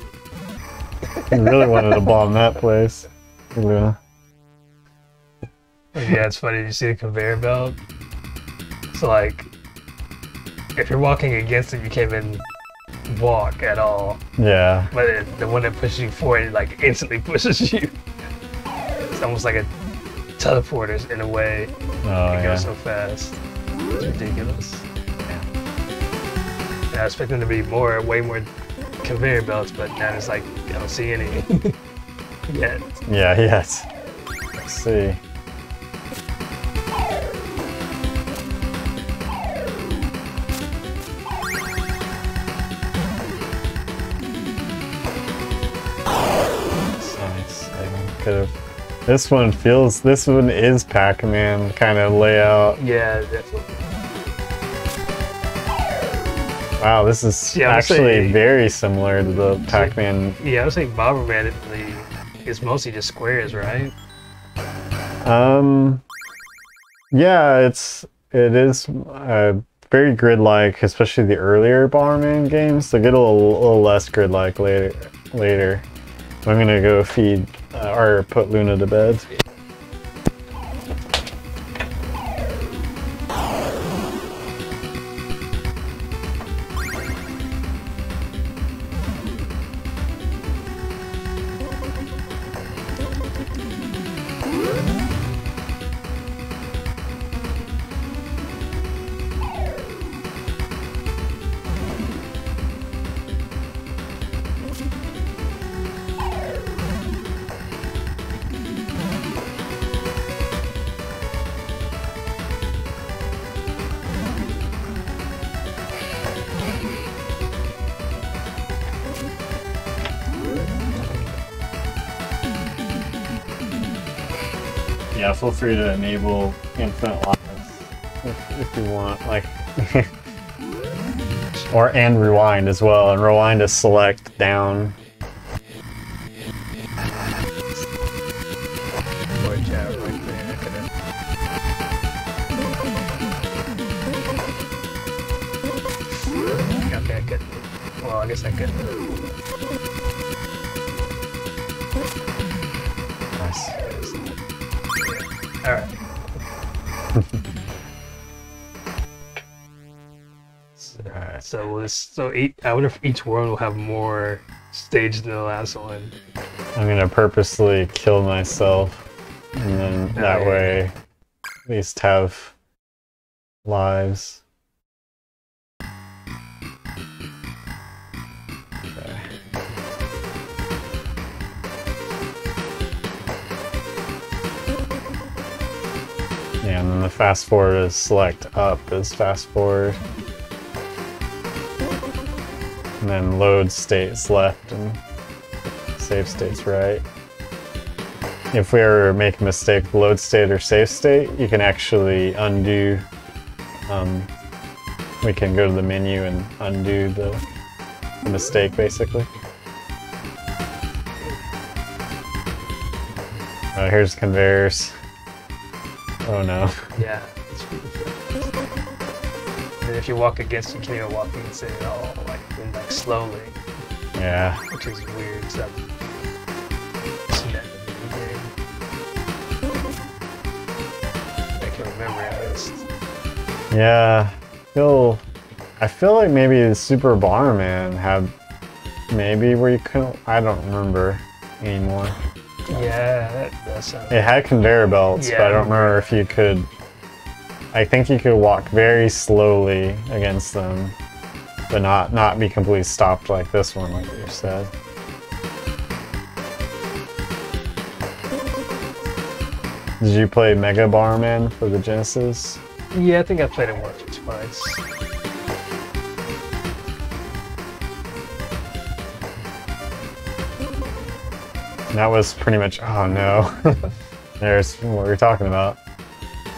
You really wanted to bomb that place. Luna. Yeah, it's funny. You see the conveyor belt. So like, if you're walking against it, you can't even walk at all. Yeah. But it, the one that pushes you forward, it like instantly pushes you. It's almost like a teleporter in a way. Oh it yeah. goes so fast. It's ridiculous. And I expect them to be more, way more conveyor belts, but now it's like I don't see any yet. Yeah, yes. Let's see. Nice. Could have. This one feels. This one is Pac-Man kind of layout. Yeah, definitely. Wow, this is Yeah, actually say- very similar to the Pac-Man. Yeah, I was thinking Bomberman is mostly just squares, right? Um, yeah, it's it is uh, very grid-like, especially the earlier Bomberman games. They get a little, little less grid-like later. Later, I'm gonna go feed uh, or put Luna to bed. Free to enable infinite lives if, if you want. Like, or and rewind as well. And rewind is select down. So this, so eight. I wonder if each world will have more stages than the last one. I'm gonna purposely kill myself, and then oh, that yeah. way, at least have lives. Yeah, and then the fast forward is select up is fast forward. And then load states left and save states right. If we ever make a mistake, load state or save state, you can actually undo. Um, we can go to the menu and undo the, the mistake, basically. Uh, here's conveyors. Oh no. Yeah. And if you walk against, you can't even walk against it at. Like, and, like slowly, Yeah. which is weird. So I've seen that in the video game. I can remember at least. Yeah. Feel. I feel like maybe the Super Bomberman had maybe where you couldn't. I don't remember anymore. Yeah, that does sound. It had conveyor belts, but I don't remember if you could. I think you could walk very slowly against them, but not not be completely stopped like this one, like you said. Did you play Mega Bomberman for the Genesis? Yeah, I think I played it once or twice. And that was pretty much. Oh no, there's what we're talking about.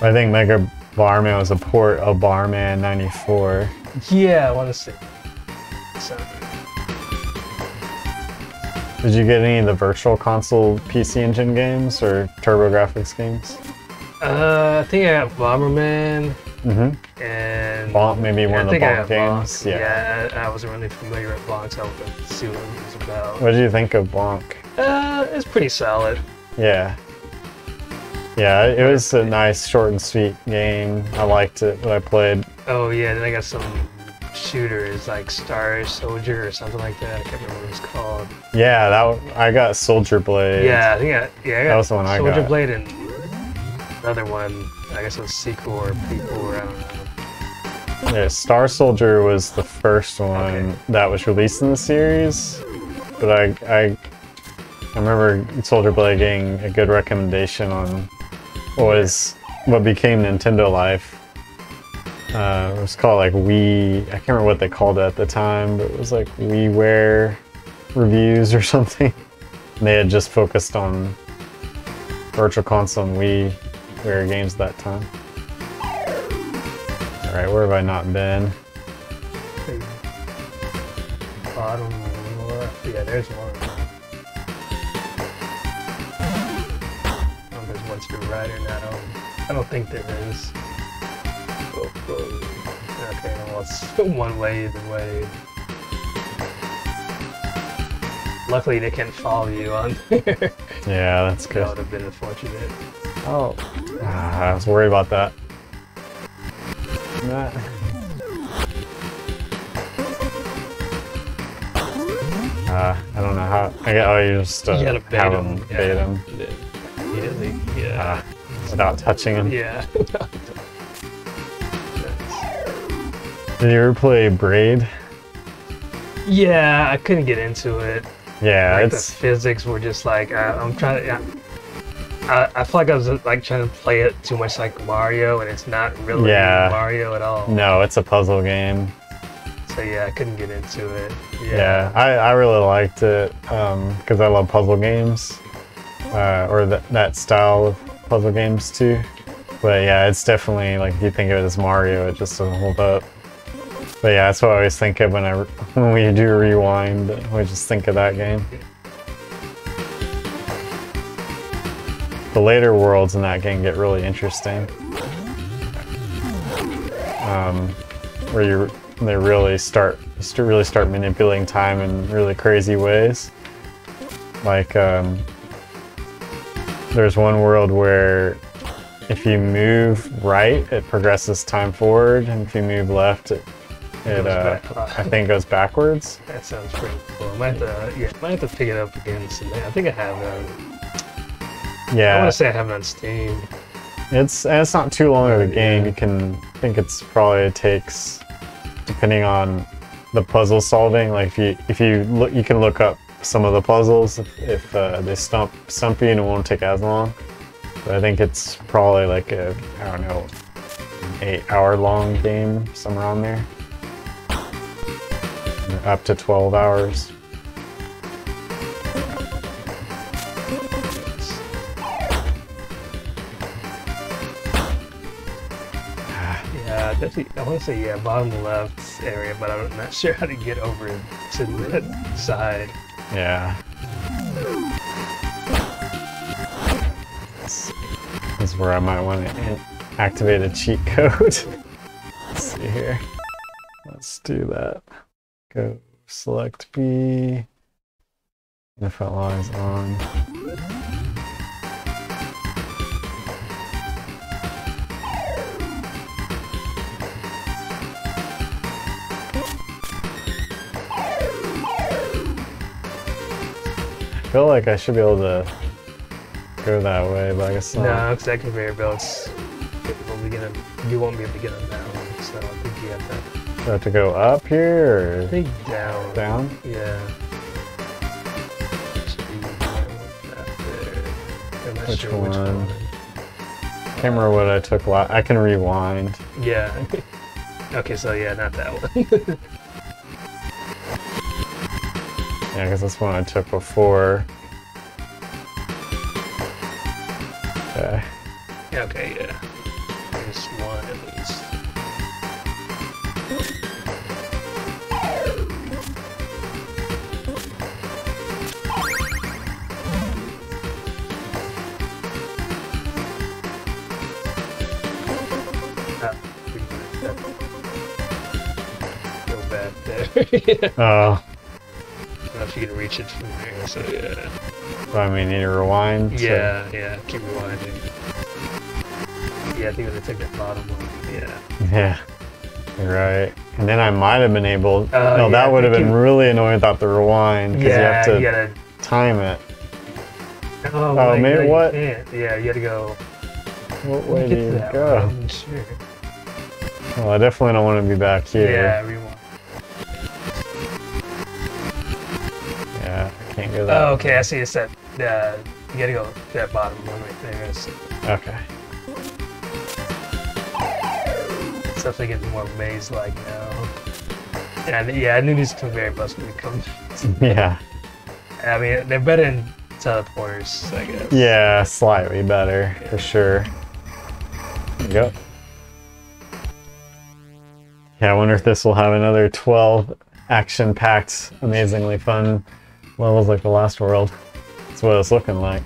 I think Mega Bomberman was a port of Bomberman '94. Yeah, I want to say. So, Did you get any of the Virtual Console PC Engine games or TurboGrafx games? uh, I think I got Bomberman Mm-hmm. and. Bonk, maybe Yeah, one of the Bonk games. Bonk. Yeah. Yeah, I, I wasn't really familiar with Bonk, so I wanted to see what it was about. What did you think of Bonk? Uh, it's pretty solid. Yeah. Yeah, it was a nice, short and sweet game. I liked it when I played. Oh yeah, then I got some shooters like Star Soldier or something like that. I can't remember what it's called. Yeah, that I got Soldier Blade. Yeah, I think I, yeah, I got That was the one I got. Soldier. Blade and another one. I guess it was sequel or prequel or I don't know. Yeah, Star Soldier was the first one Okay. that was released in the series, but I, I I remember Soldier Blade getting a good recommendation on what was what became Nintendo Life. Uh, it was called like We, I can't remember what they called it at the time, but it was like WiiWare reviews or something. And they had just focused on Virtual Console and WiiWare games that time. All right, where have I not been? Bottom left. Yeah, there's one. There's one I don't think there is. Okay, well, it's one way either way. Luckily, they can't follow you on there. Yeah, that's good. that good. would have been unfortunate. Oh, ah, I was worried about that. Nah. Uh, I don't know how. I got. Oh, you just uh, you gotta bait have them. them bait them Immediately. Yeah. without touching them. yeah. Did you ever play Braid? yeah, I couldn't get into it. Yeah, like the it's physics were just like I, I'm trying to. I, I feel like I was uh, like trying to play it too much like Mario, and it's not really Yeah. Mario at all. no, it's a puzzle game. So yeah, I couldn't get into it. Yeah, I, I really liked it um, because I love puzzle games uh, or that that style of puzzle games too. But yeah, it's definitely like if you think of it as Mario, it just doesn't hold up. But yeah, that's what I always think of when I when we do rewind. We just think of that game. The later worlds in that game get really interesting. Um, where you they really start really start manipulating time in really crazy ways. Like um, there's one world where if you move right, it progresses time forward, and if you move left, it, it uh, I think goes backwards. That sounds pretty cool. I might have to, yeah, I might have to pick it up again someday. I think I have that. Yeah. I want to say I have it on Steam. It's it's not too long of a game. You can I think it's probably it takes depending on the puzzle solving. Like if you if you look, you can look up some of the puzzles if, if uh, they stump stump you and it won't take as long. But I think it's probably like a I don't know eight hour long game somewhere on there, up to twelve hours. Yeah, definitely. I want to say yeah, bottom left area, but I'm not sure how to get over to that side. Yeah. This is where I might want to activate a cheat code. Let's see here. Let's do that. Go select B. If it lies on. I feel like I should be able to go that way, but I guess not. No, because that conveyor belt's be gonna, you won't be able to get that one. So I think you have to. Do I have to go up here I think down. down? Yeah. Should be that there. I'm Which sure which one? one. Can't remember what I took. I can rewind. Yeah. okay, so yeah, not that one. Yeah, because that's one I took before. Okay. okay, yeah. There's one at least. Yeah. Uh, oh, I don't know if you can reach it from there, so yeah. so I mean, need to rewind. Yeah, yeah, keep rewinding. Yeah, I think I'm gonna take that bottom one. Yeah. Yeah. Right. And then I might have been able. Oh, no, yeah, that would have been can- really annoying without the rewind because Yeah, you have to you gotta. time it. Oh, Oh, maybe you what- can't. Yeah, you gotta go. What way do you go? one, Sure. Well, I definitely don't want to be back here. Yeah, rewind. Yeah, I can't go that. Oh, okay, I see. It's that. Uh, you gotta go that bottom one right there. Okay. Definitely getting more maze-like now. Yeah, I- yeah, I knew these conveyor belts would come. Yeah. I mean, they're better than teleporters, I guess. Yeah, slightly better for sure. There you go. Yeah, I wonder if this will have another 12 action-packed, amazingly fun levels like the last world. That's what it's looking like.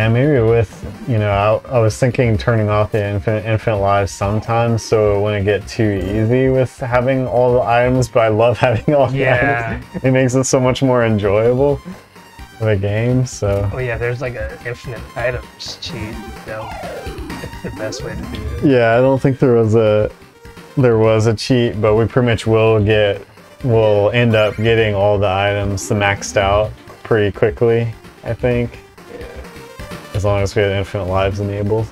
Yeah, maybe with, you know, I, I was thinking turning off the infinite, infinite lives sometimes so it wouldn't get too easy with having all the items, but I love having all the Yeah. items. It makes it so much more enjoyable of a game, so. Oh yeah, there's like an infinite items cheat. That the best way to do it. Yeah, I don't think there was a there was a cheat, but we pretty much will get we'll end up getting all the items maxed out pretty quickly, I think. As long as we have infinite lives enabled.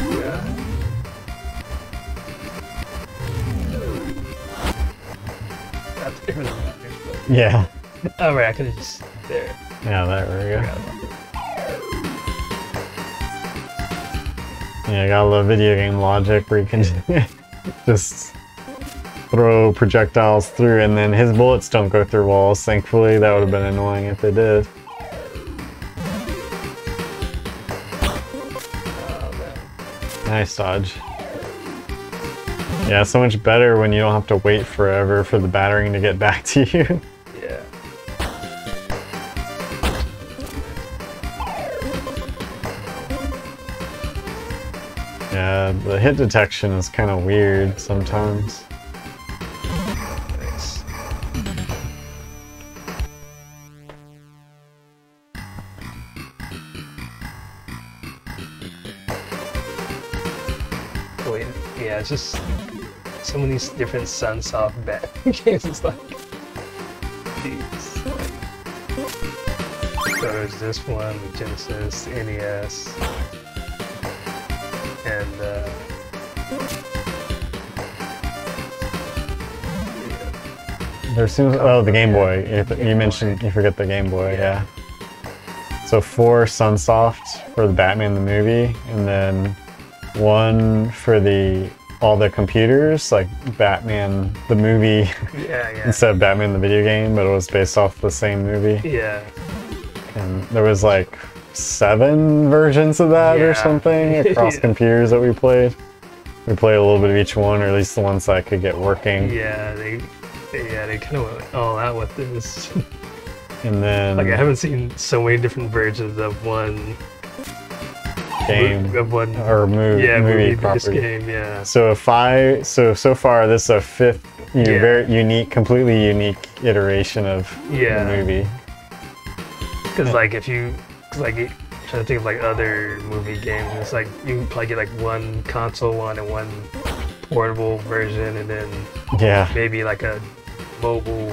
Yeah. That's really matters. Yeah. Oh right, I could have just there. Yeah, there we go. Forgot about that. Yeah, I got a little video game logic where you can just throw projectiles through and then his bullets don't go through walls, thankfully. That would have been annoying if they did. Nice dodge. Yeah, so much better when you don't have to wait forever for the batarang to get back to you. Yeah. Yeah, the hit detection is kind of weird sometimes. It's just so many different Sunsoft bat games. It's like, jeez. So there's this one, the Genesis, the NES, and uh, yeah. There seems oh the Game Boy. You, you mentioned you forget the Game Boy, Yeah. yeah. So four Sunsoft for the Batman the movie, and then one for the all the computers, like Batman the movie yeah, yeah, instead of Batman the video game, but it was based off the same movie. yeah. And there was like seven versions of that or something across Yeah. computers that we played. We played a little bit of each one, or at least the ones that I could get working. Yeah, they, they yeah, they kind of went all out with this. And then like I haven't seen so many different versions of one game of one or movie, yeah movie movie property. game. Yeah, So if I so so far this is a fifth you know, Yeah. very unique, completely unique iteration of Yeah. the movie. because like if you cause like trying to think of like other movie games, it's like you can probably get like one console one and one portable version, and then Yeah. maybe like a mobile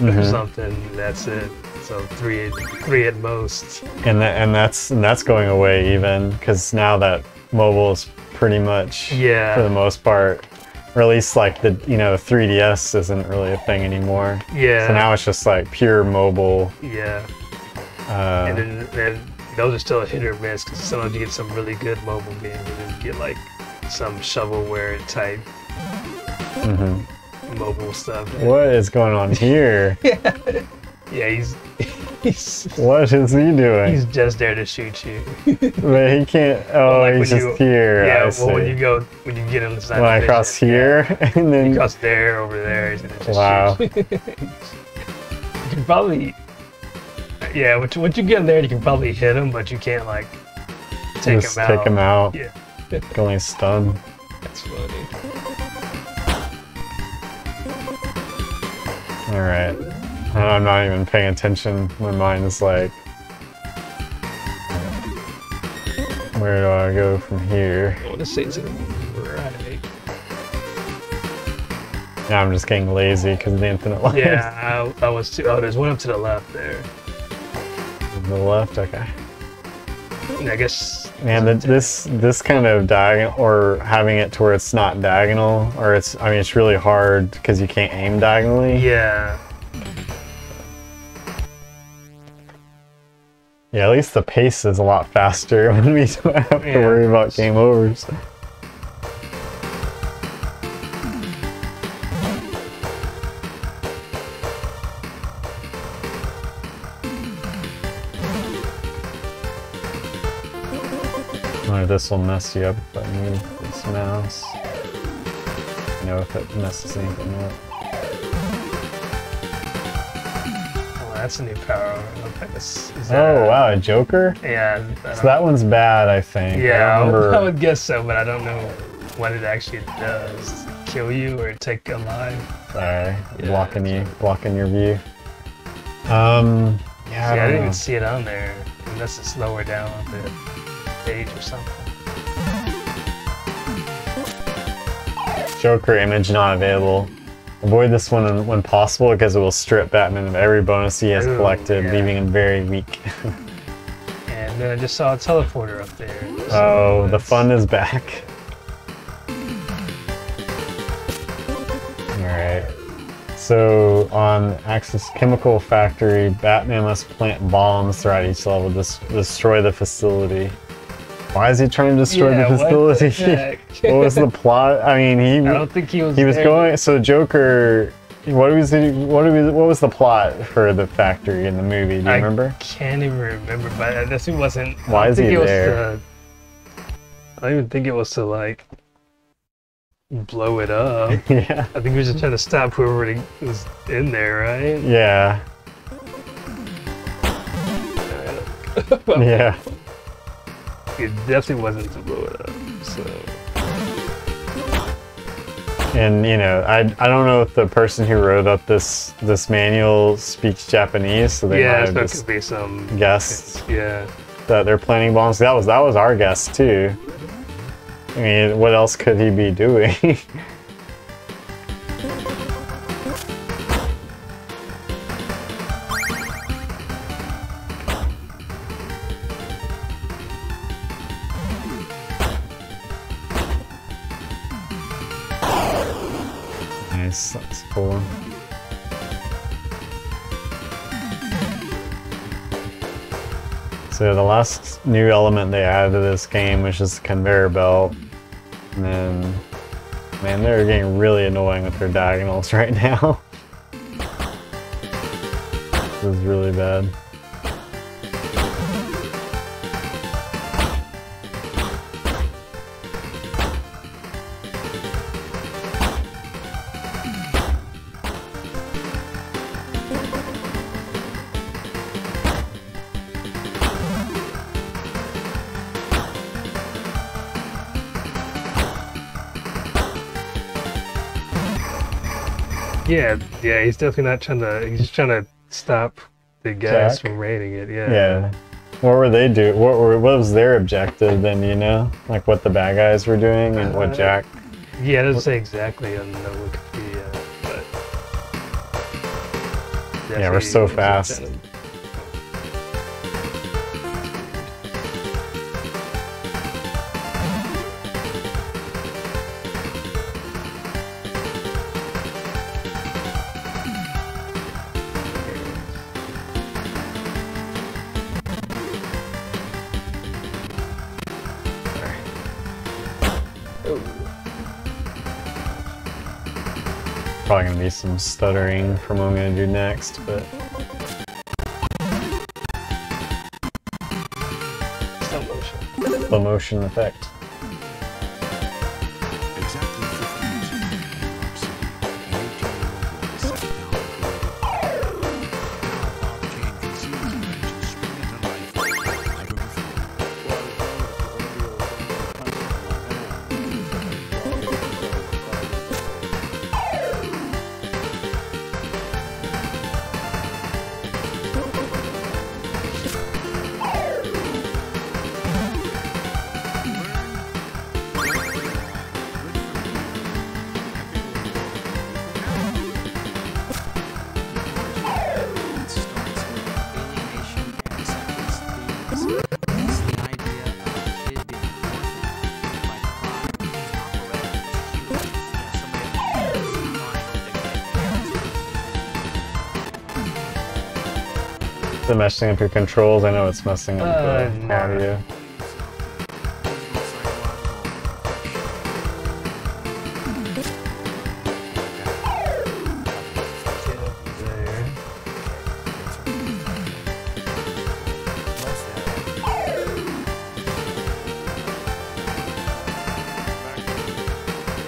or Mhm. something. That's it. So three, three at most. And that and that's and that's going away even because now that mobile is pretty much Yeah. for the most part, or at least like the you know 3DS isn't really a thing anymore. Yeah. So now it's just like pure mobile. yeah. Uh, and then, then those are still a hit or miss because sometimes you get some really good mobile games and then you get like some shovelware type mhm. mobile stuff. What is going on here? Yeah, he's he's what is he doing? he's just there to shoot you. but he can't. Oh, like he's just you- here. yeah, I well see. when you go when you get on the side when I cross here, and then you cross there over there, and it just Wow. you can probably yeah, once, once you get in there, you can probably hit him, but you can't like take just him out. take him out. Yeah, Going stun. that's funny. All right. I'm not even paying attention. My mind is like, where do I go from here? I want to say the right. Now I'm just getting lazy because of the infinite life. Yeah, I, I was too. Oh, there's one up to the left there. the left. Okay. And I guess. Man, th- this this kind of diagonal or having it to where it's not diagonal or it's I mean it's really hard because you can't aim diagonally. Yeah. Yeah, at least the pace is a lot faster when we don't have to Yeah. worry about game overs. Or this will mess you up if I move this mouse. You know if it messes anything up. That's a new power. Look. Is that Oh a- wow, a Joker? Yeah. So that one's bad, I think. Yeah, I would, I would guess so, but I don't know what it actually does. Kill you or take a life? Sorry, Yeah, blocking you, right. blocking your view. Um, yeah, See, I I, didn't know. even see it on there. Unless it's lower down on the page or something. Joker image not available. Avoid this one when possible because it will strip Batman of every bonus he has Ooh, collected, yeah. leaving him very weak. And then I just saw a teleporter up there. oh, So the fun is back. Alright. So on Axis Chemical Factory, Batman must plant bombs throughout each level to destroy the facility. Why is he trying to destroy Yeah, the facility? what was the plot? I mean, he I don't think he was. he was there. going. So Joker, what was he? What was what was the plot for the factory in the movie? Do you I remember? I can't even remember, but I guess it wasn't. Why is he it was there? to- I don't even think it was to like blow it up. yeah. I think he was just trying to stop whoever was in there, right? Yeah. Yeah. It definitely wasn't to blow it up. So And you know, I I don't know if the person who wrote up this this manual speaks Japanese, so they yeah, might so have it just could be some. guessed Yeah. that they're planting bombs. That was that was our guess too. I mean, what else could he be doing? the last new element they added to this game was just the conveyor belt. And then, man, they're getting really annoying with their diagonals right now. this is really bad. Yeah, yeah, he's definitely not trying to. He's just trying to stop the guys Jack? from raiding it. Yeah. Yeah. What were they doing? What were what was their objective then? You know, like what the bad guys were doing and what Uh, Jack. Yeah, it doesn't say exactly on the Wikipedia, but. Yeah, we're so fast. Some stuttering from what I'm gonna do next, but Slow motion. slow motion effect. It messing up your controls? I know it's messing up Uh, the no. audio.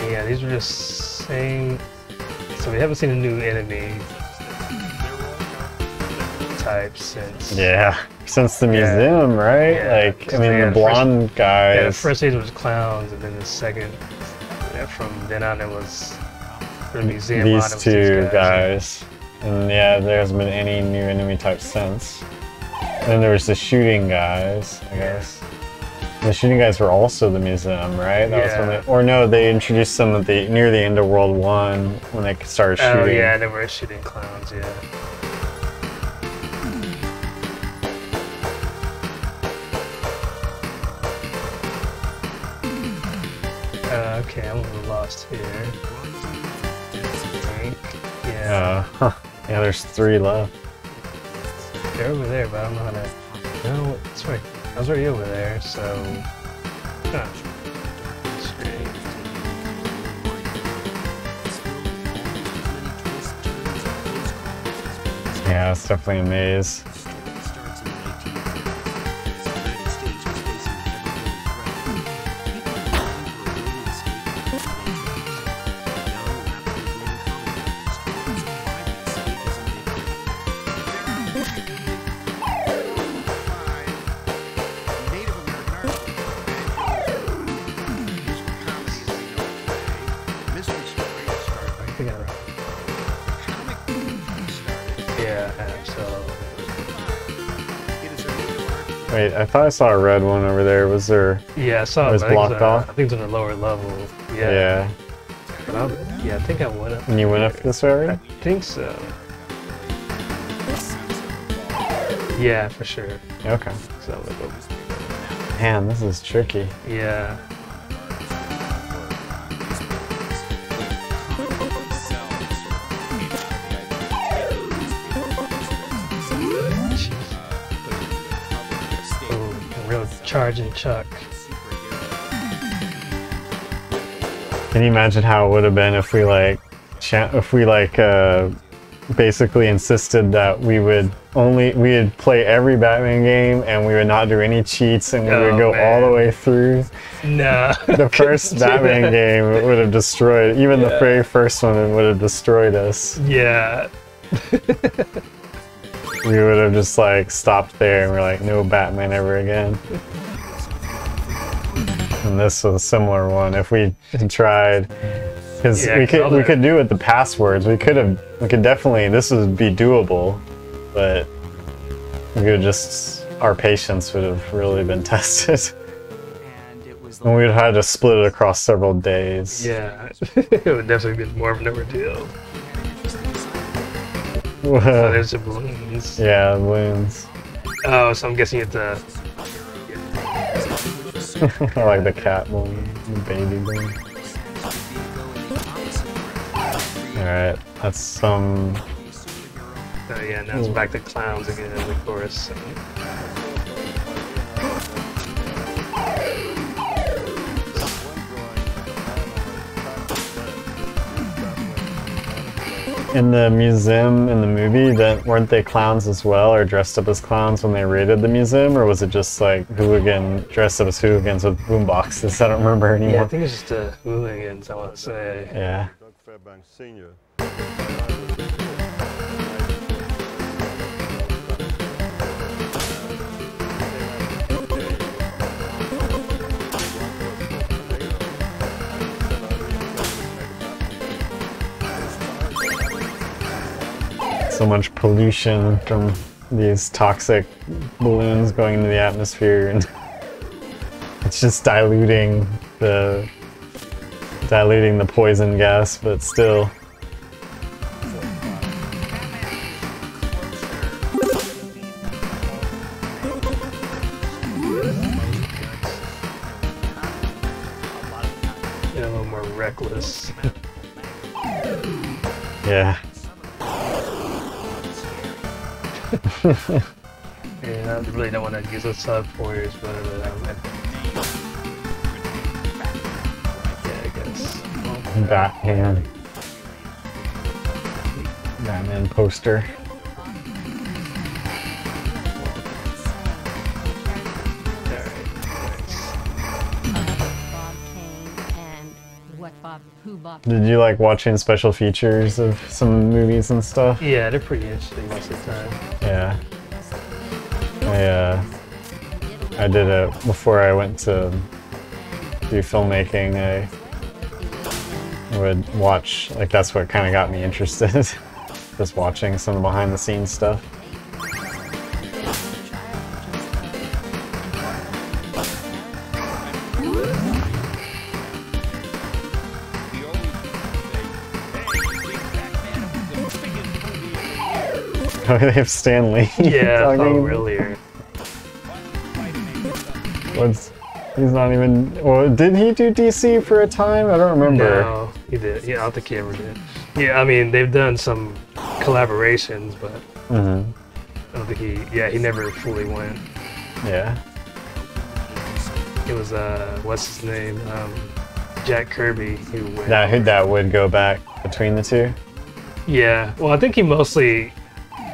Yeah, these are just same. So we haven't seen a new enemy since. Yeah, since the Yeah. museum, right? Yeah, like, I mean, the had first- blonde Yeah, the guys. first stage was clowns, and then the second, yeah, from then on, it was the museum. on, it these two guys. And yeah, there hasn't been any new enemy type since. And then there was the shooting guys, I guess. The shooting guys were also the museum, right? That was when Yeah. they, or no, they introduced them at the near the end of World One when they started shooting. Oh shooting. yeah, they were shooting clowns. Yeah. Okay, I'm a little lost here. Yeah. Uh, huh. Yeah, there's three left. They're over there, but I don't know how to. No, it's right. I was already over there, so. Huh. Yeah, it's definitely a maze. I thought I saw a red one over there. Was there? Yeah, I saw It was but I think it's blocked off? I think it's on the lower level. Yeah. Yeah. But I'll, yeah, I think I went have. And you went up this area? I think so. Yeah, for sure. Okay. So, Man, this is tricky. yeah. Charging chuck. Can you imagine how it would have been if we like, if we like, uh, basically insisted that we would only we would play every Batman game and we would not do any cheats and we would Oh, go all the way through. No. The first Batman game would have destroyed. Even the very first one would have destroyed us. Yeah. We would have just like stopped there and we're like, no Batman ever again. And this was a similar one. If we had tried, because Yeah, we 'cause could we could do it with the passwords. We could have we could definitely this would be doable, but we would just our patience would have really been tested. And it was And we would have had to split it across several days. Yeah. it would definitely be more of an ordeal. Oh, yeah, there's the balloons. balloons. Oh, so I'm guessing it's a. I like the cat balloon, the baby balloon. Alright, that's some Oh, yeah, now it's back to clowns again, of course. In the museum in the movie that weren't they clowns as well or dressed up as clowns when they raided the museum or was it just like hooligan dressed up as hooligans with boomboxes i don't remember anymore. Yeah, I anymore think it's just the hooligans, I want to say. yeah Doug Fairbanks Sr. so much pollution from these toxic balloons going into the atmosphere and it's just diluting the diluting the poison gas but still I really don't want to use sub warriors, but uh, I'm Yeah, I guess. Batman. Batman poster. Alright, nice. Bob Kane and what Bob, who Bob Did you like watching special features of some movies and stuff? Yeah, they're pretty interesting most of the time. Yeah. I uh I did it before I went to do filmmaking. I would watch like that's what kind of got me interested. Just watching some of the behind the scenes stuff. Oh, they have Stan Lee. Yeah, I talking. What's he's not even well did he do DC for a time? I don't remember. No, he did. Yeah, I don't think he ever did. Yeah, I mean they've done some collaborations, but hmm I don't think he. Yeah, he never fully went. Yeah. It was uh, what's his name? Um, Jack Kirby who went. That who that would go back between the two. Yeah, well, I think he mostly,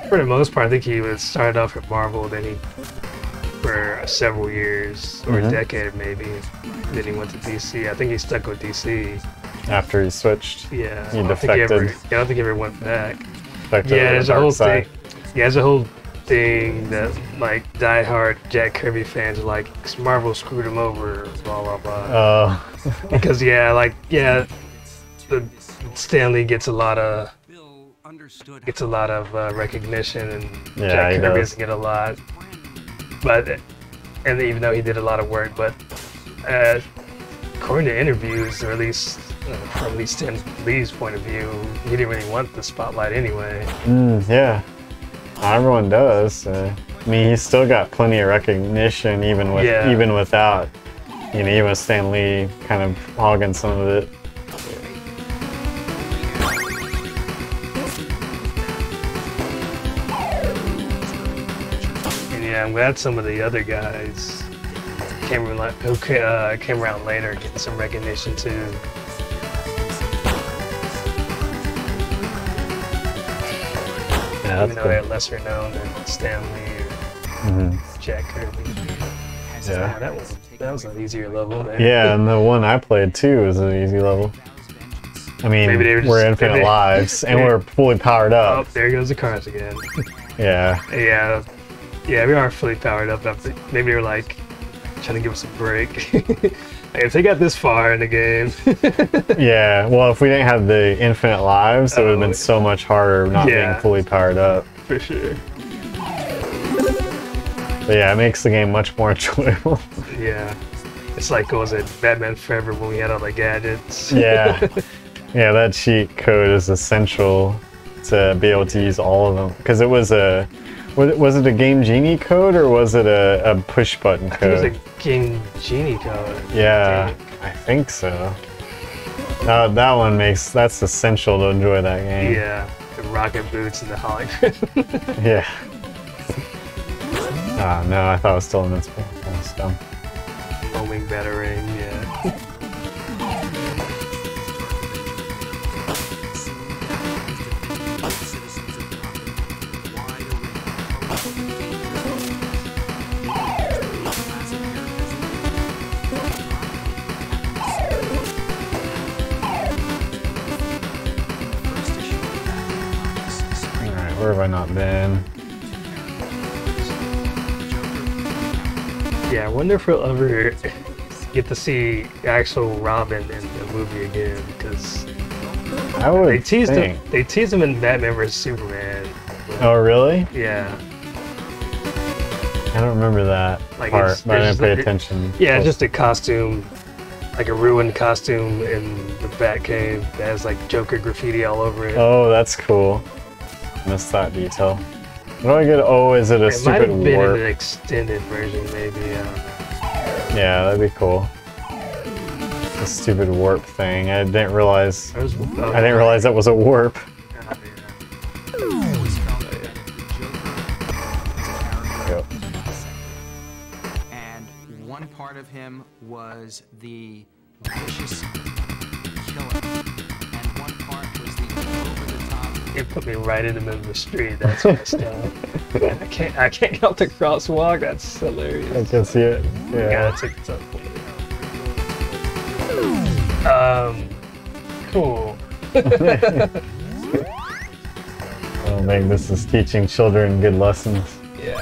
for the most part, I think he was started off at Marvel, then he, for several years or Mhm. a decade maybe, then he went to DC. I think he stuck with DC. After he switched, Yeah, He I don't think he ever. defected. Yeah, I don't think he ever went back. to Yeah, the there's a whole side. thing. Yeah, there's a whole thing that like diehard Jack Kirby fans are like Marvel screwed him over, blah blah blah. Oh, because yeah, like yeah, the Stan Lee gets a lot of gets a lot of uh, recognition, and Yeah, Jack Kirby does. doesn't get a lot. But and even though he did a lot of work, but uh, according to interviews, or at least uh, from at least Stan Lee's point of view, he didn't really want the spotlight anyway. mm, yeah. Everyone does. Uh, I mean, he's still got plenty of recognition, even with Yeah. even without, you know, even with Stan Lee kind of hogging some of it. Yeah, I'm glad some of the other guys came around, who uh, came around later getting some recognition too. Yeah, even though they're lesser known than Stan Lee or Mhm. Jack Kirby. Yeah. Yeah, that was that was an easier level. Man. Yeah, and the one I played too was an easy level. I mean, Maybe they were we're infinite maybe- lives, and we're fully powered Oh, up. there goes the cars again. Yeah, yeah, yeah, we are fully powered up. After, maybe they were like trying to give us a break. like, if they got this far in the game, yeah. Well, if we didn't have the infinite lives, it would have Oh. been so much harder not Yeah. being fully powered up. for sure. But yeah, it makes the game much more enjoyable. Yeah, it's like what was it Batman Forever when we had all the gadgets. yeah, yeah. That cheat code is essential to be able to use all of them because it was a. Was it, a Game Genie code or was it a, a push button I think it was code? a Game Genie code. Yeah, I think so. Uh, that one makes that's essential to enjoy that game. Yeah, the rocket boots and the hologram. Yeah. Ah, no, I thought it was still invincible. That's dumb. Homing batarang. Yeah. Where have I not been? Yeah, I wonder if we'll ever get to see actual Robin in the movie again because I would they teased think. him. They teased him in Batman vs Superman. Oh, really? Yeah, I don't remember that Like, part, it's- but I didn't pay like- attention. yeah, Oh, just a costume, like a ruined costume in the Batcave that has like Joker graffiti all over it. Oh, that's cool. Missed that detail. What do I get? Oh, is it a it might stupid have been warp? an extended version, maybe. I. Yeah, that'd be cool. The stupid warp thing. I didn't realize. There was- oh, I didn't realize that was a warp. oh, yeah. always felt that the Joker Yep. and one part of him was the vicious It put me right in the middle of the street. That's messed up. I can't. I can't get off the crosswalk. That's hilarious. I can see it. Yeah, Yeah. that's a tough one. Um, cool. Oh, man, this is teaching children good lessons. Yeah.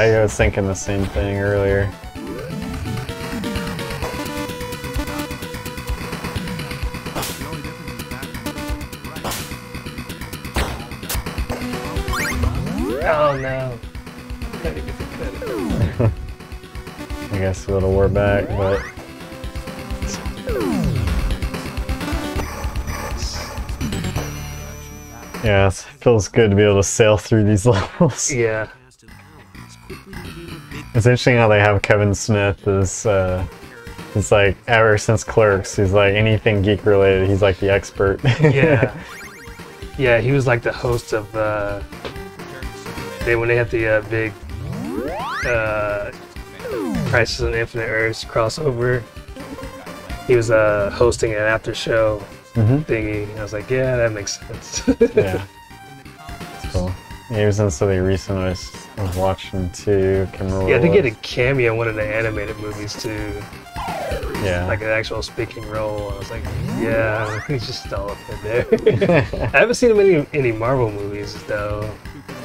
I was thinking the same thing earlier. Oh no. I guess a little we're back, but Yeah, feels good to be able to sail through these levels. Yeah. It's interesting how they have Kevin Smith as uh he's like ever since Clerks, he's like anything geek related, he's like the expert. Yeah. yeah, he was like the host of uh they when they had the uh, big uh Crisis on Infinite Earths crossover. He was uh hosting an after show Mhm. thingy. I was like, yeah, that makes sense. yeah. That's Cool. He was in something recent I was, I was watching too. Can't yeah, I what think it he had a cameo in one of the animated movies too. Yeah. like an actual speaking role. I was like, yeah, he's just all up in there. I haven't seen him in any, any Marvel movies though,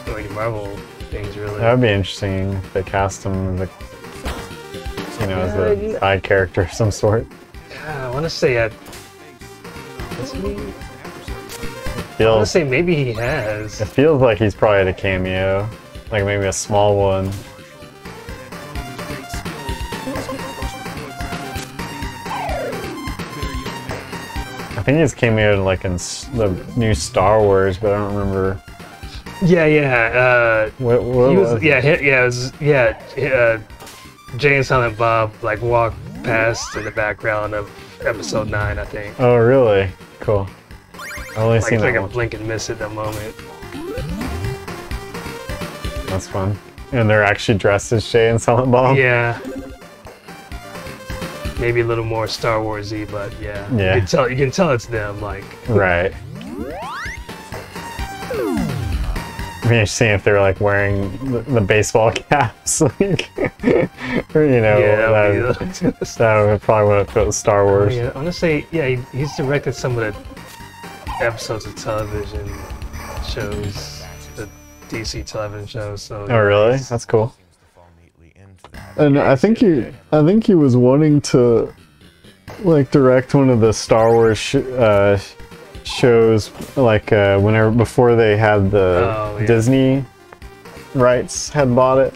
or any Marvel things really. That would be interesting if they cast him as a, you know, as Yeah, a yeah. side character of some sort. Yeah, I want to say I. Is he? I want to say maybe he has. it feels like he's probably had a cameo, like maybe a small one. I think it just came cameoed like in the new Star Wars, but I don't remember Yeah, yeah. what. Uh, what he was. was Yeah, he, yeah. It was, yeah. Uh, Jay and Silent Bob like walked past in the background of episode nine, I think. Oh, really? Cool. I only Like, seen like that a one. blink and miss at the moment. That's fun. And they're actually dressed as Jay and Silent Bob. Yeah. Maybe a little more Star Warsy, but yeah. Yeah. You can tell you can tell it's them, like Right. I mean, seeing if they're like wearing the, the baseball caps, like, or, you know, yeah, that, that'd be that would probably would have with Star Wars. yeah, honestly, yeah, he, he's directed some of the episodes of television shows, DC television shows. So Oh, really? That's cool. fall neatly into that. And I think he, I think he was wanting to, like, direct one of the Star Wars sh- uh, shows, like, uh, whenever before they had the Oh, yeah. Disney rights had bought it.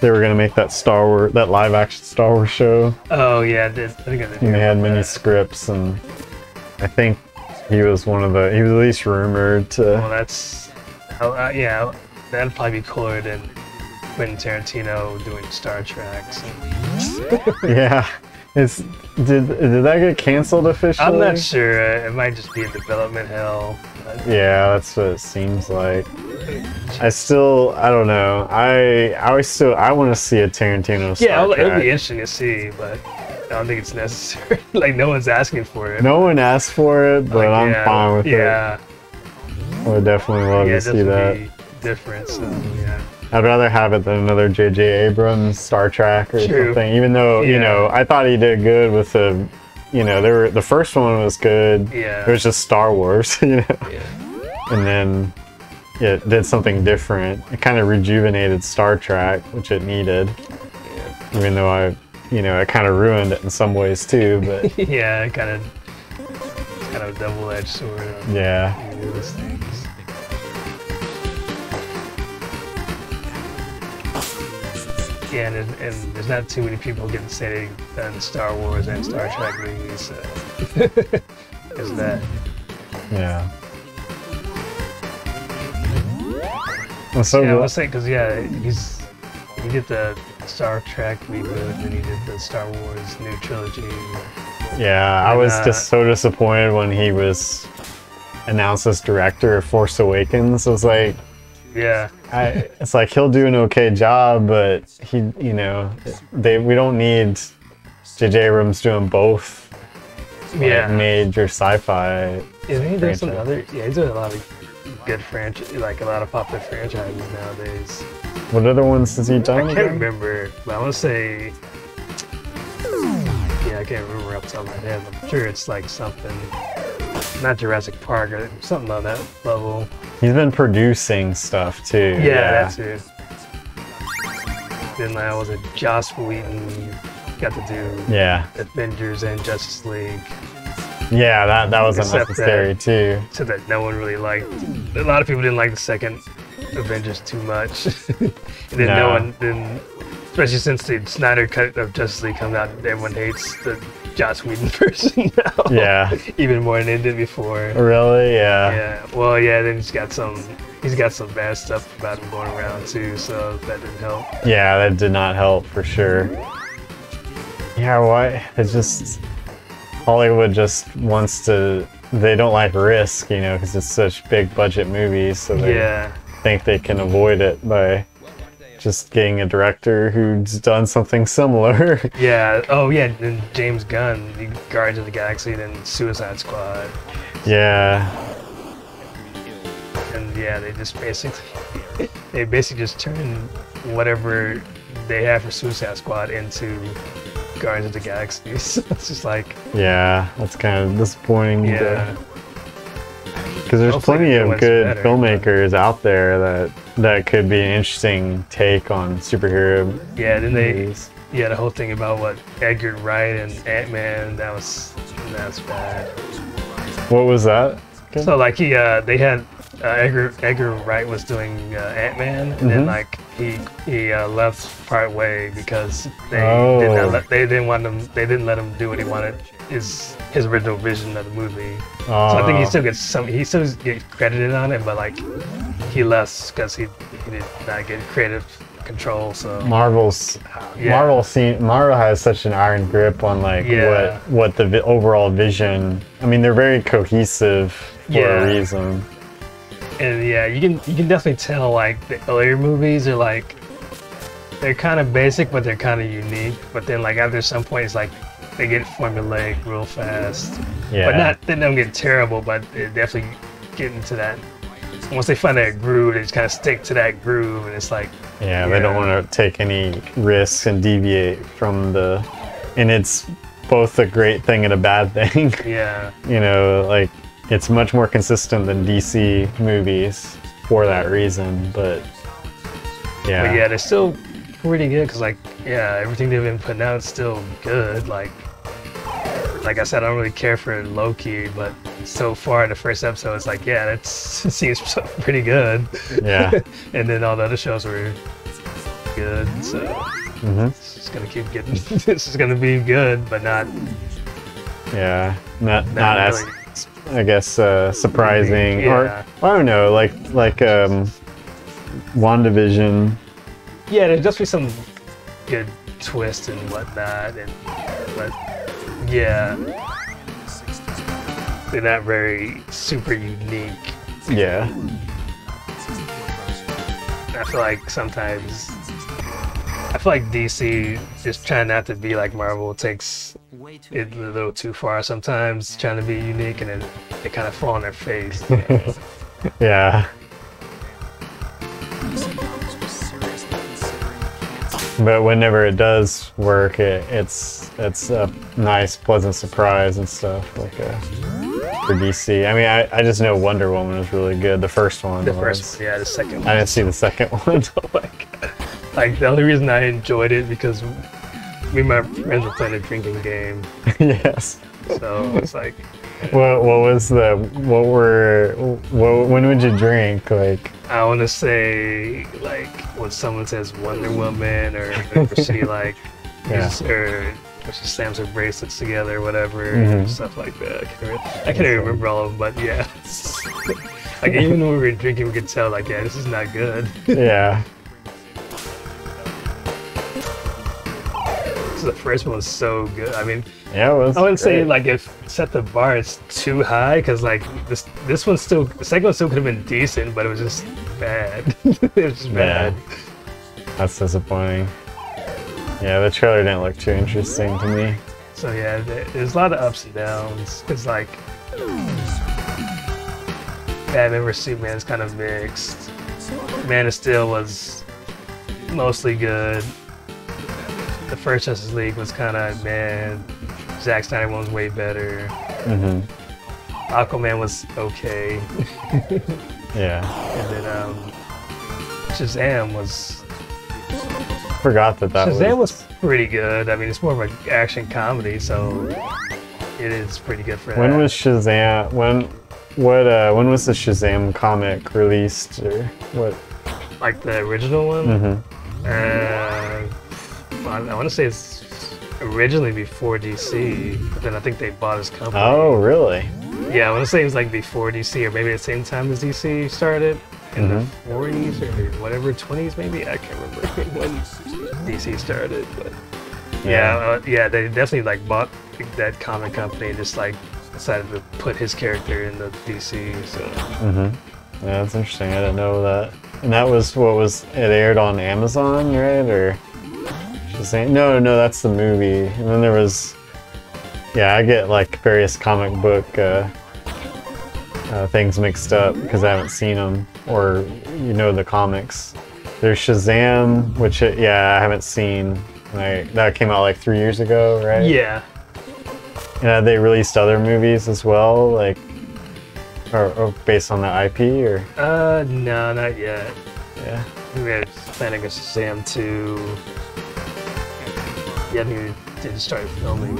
They were gonna make that Star Wars, that live action Star Wars show, Oh yeah, I think I did. and they had many that. scripts, and I think he was one of the, he was at least rumored to. Well, that's how, uh, yeah, that'd probably be cooler than Quentin Tarantino doing Star Trek. so- Yeah, it's did did that get canceled officially? I'm not sure. It might just be in development hell. Yeah, that's what it seems like. I still, I don't know. I, I always still, I want to see a Tarantino Star Yeah, it'll, it'll be interesting to see, but I don't think it's necessary. like no one's asking for it. No one asked for it, but Like, I'm yeah, fine with yeah, it. I would definitely love yeah, to see that. different. So yeah, I'd rather have it than another J.J. Abrams Star Trek or True. something. Even though you know, I thought he did good with the, you know, there were the first one was good. yeah, It was just Star Wars, you know, yeah. and then it did something different. It kind of rejuvenated Star Trek, which it needed. Yeah. Even though I, you know, it kind of ruined it in some ways too. But yeah, it kind of, kind of double-edged sword. On yeah, those things. Yeah, and, there's- and there's not too many people getting to say they've Star Wars and Star Trek movies. So. Is that? yeah. I'm so yeah, I was saying because yeah, he's he did the Star Trek reboot, and he did the Star Wars new trilogy. Yeah, I was uh, just so disappointed when he was announced as director of Force Awakens. I was like, Yeah, I, it's like he'll do an okay job, but he, you know, they we don't need J.J. Abrams doing both like, yeah. major sci-fi. Isn't he doing some other? Yeah, he's doing a lot of good franchise, like a lot of popular franchises nowadays. What other ones has he done? I can't again? remember, but I want to say. Yeah, I can't remember off the top of my head. I'm sure it's like something, not Jurassic Park or something on that level. He's been producing stuff too. Yeah, that's it. Then I was it Joss Whedon got to do Yeah, Avengers and Justice League, yeah, that that was Except unnecessary too. so that no one really liked. A lot of people didn't like the second Avengers too much, and then no No. one then. Especially since the Snyder cut of Justice League comes out, everyone hates the Joss Whedon person now. Yeah. even more than they did before. Really? Yeah. Yeah. Well, yeah. Then he's got some. He's got some bad stuff about him going around too, so that didn't help. Yeah, that did not help for sure. Yeah, why? It's just Hollywood just wants to. They don't like risk, you know, because it's such big budget movies, so they Yeah. think they can avoid it by just getting a director who's done something similar. Yeah. Oh, yeah. And James Gunn, the Guardians of the Galaxy, and then Suicide Squad, yeah, and yeah, they just basically, they basically just turn whatever they have for Suicide Squad into Guardians of the Galaxy. So it's just like, yeah, that's kind of disappointing. yeah, because there's plenty of good better. filmmakers out there that that could be an interesting take on superhero yeah. Then they, yeah, the whole thing about what Edgar Wright and Ant Man, that was that's bad. What was that? So like he, uh, they had uh, Edgar Edgar Wright was doing uh, Ant Man, and then Mhm. like he he uh, left part way because they did Oh. not let, they didn't want him they didn't let him do what he wanted his his original vision of the movie. So I think he Oh. still gets some he still gets credited on it, but like he left because he he did not get creative control. So Marvel's Yeah. Marvel scene, Marvel has such an iron grip on like Yeah. what what the overall vision. I mean, they're very cohesive for Yeah. a reason. and yeah, you can you can definitely tell like the earlier movies are like they're kind of basic, but they're kind of unique. But then like after some point, it's like they get formulaic real fast. Yeah, But not they don't get terrible, but they definitely get into that. Once they find that groove, they just kind of stick to that groove, and it's like yeah, they don't want to take any risks and deviate from the. And it's both a great thing and a bad thing. yeah, you know, like it's much more consistent than DC movies for that reason. But yeah, but yeah, they're still pretty good because like yeah, everything they've been putting out is still good. Like like I said, I don't really care for Loki, but so far the first episode, it's like yeah, that's it seems pretty good. yeah. and then all the other shows were good, so hmm it's just gonna keep getting. this is gonna be good, but not Yeah, not not, not as really. I guess uh, surprising or Yeah. I don't know, like like um, WandaVision. Yeah, there's just be some good twists and whatnot, and but yeah, they're not very super unique. Yeah, I feel like sometimes I feel like DC just trying not to be like Marvel takes it a little too far sometimes, trying to be unique, and then they kind of fall on their face. yeah. But whenever it does work, it, it's it's a nice, pleasant surprise and stuff like uh, for DC. I mean, I, I just know Wonder Woman was really good. The first one. the was. first yeah, the second one. I didn't see the second one. God. Like the only reason I enjoyed it because me and my friends were playing a drinking game, yes. so it's like What what was the what were what, when would you drink like? I want to say like when someone says Wonder Woman or if she like Yeah. or she slams her bracelets together or whatever Mhm. stuff like that. I can't, I can't even remember all of them, but yeah. like even when we were drinking, we could tell like yeah, this is not good. Yeah. the first one was so good. I mean, Yeah, it was. I wouldn't say like if set the bar it's too high because like this this one still the second one still could have been decent, but it was just bad. it was just Yeah. bad. That's disappointing. Yeah, the trailer didn't look too interesting to me. So yeah, there's a lot of ups and downs. It's like Batman vs Superman is kind of mixed. Man of Steel was mostly good. The first Justice League was kind of man. Zack Snyder one was way better. hmm Aquaman was okay, Yeah, and then um, Shazam was forgot that that Shazam was. was pretty good. I mean, it's more of an action comedy, so it is pretty good for When that. was Shazam? When what? Uh, when was the Shazam comic released? Or what? like the original one. Mm-hmm. Uh, I, I want to say it's originally before DC, but then I think they bought his company. Oh, really? Yeah, I want to say it was like before DC, or maybe at the same time as DC started in the 40s or whatever, 20s maybe. I can't remember when DC started, but yeah, uh, yeah, they definitely like bought that comic company and just like decided to put his character in the DC. So Mm-hmm. Yeah, that's interesting. I didn't know that. And that was what was it aired on Amazon, right? Or Shazam? No, no, that's the movie. And then there was, yeah, I get like various comic book uh, uh, things mixed up because I haven't seen them or you know the comics. There's Shazam, which uh, yeah, I haven't seen. Like that came out like three years ago, right? yeah, Yeah, they released other movies as well, like or, or based on the IP, or uh, no, not yet. yeah. We had planning a Shazam 2. Yeah, I think we did start filming.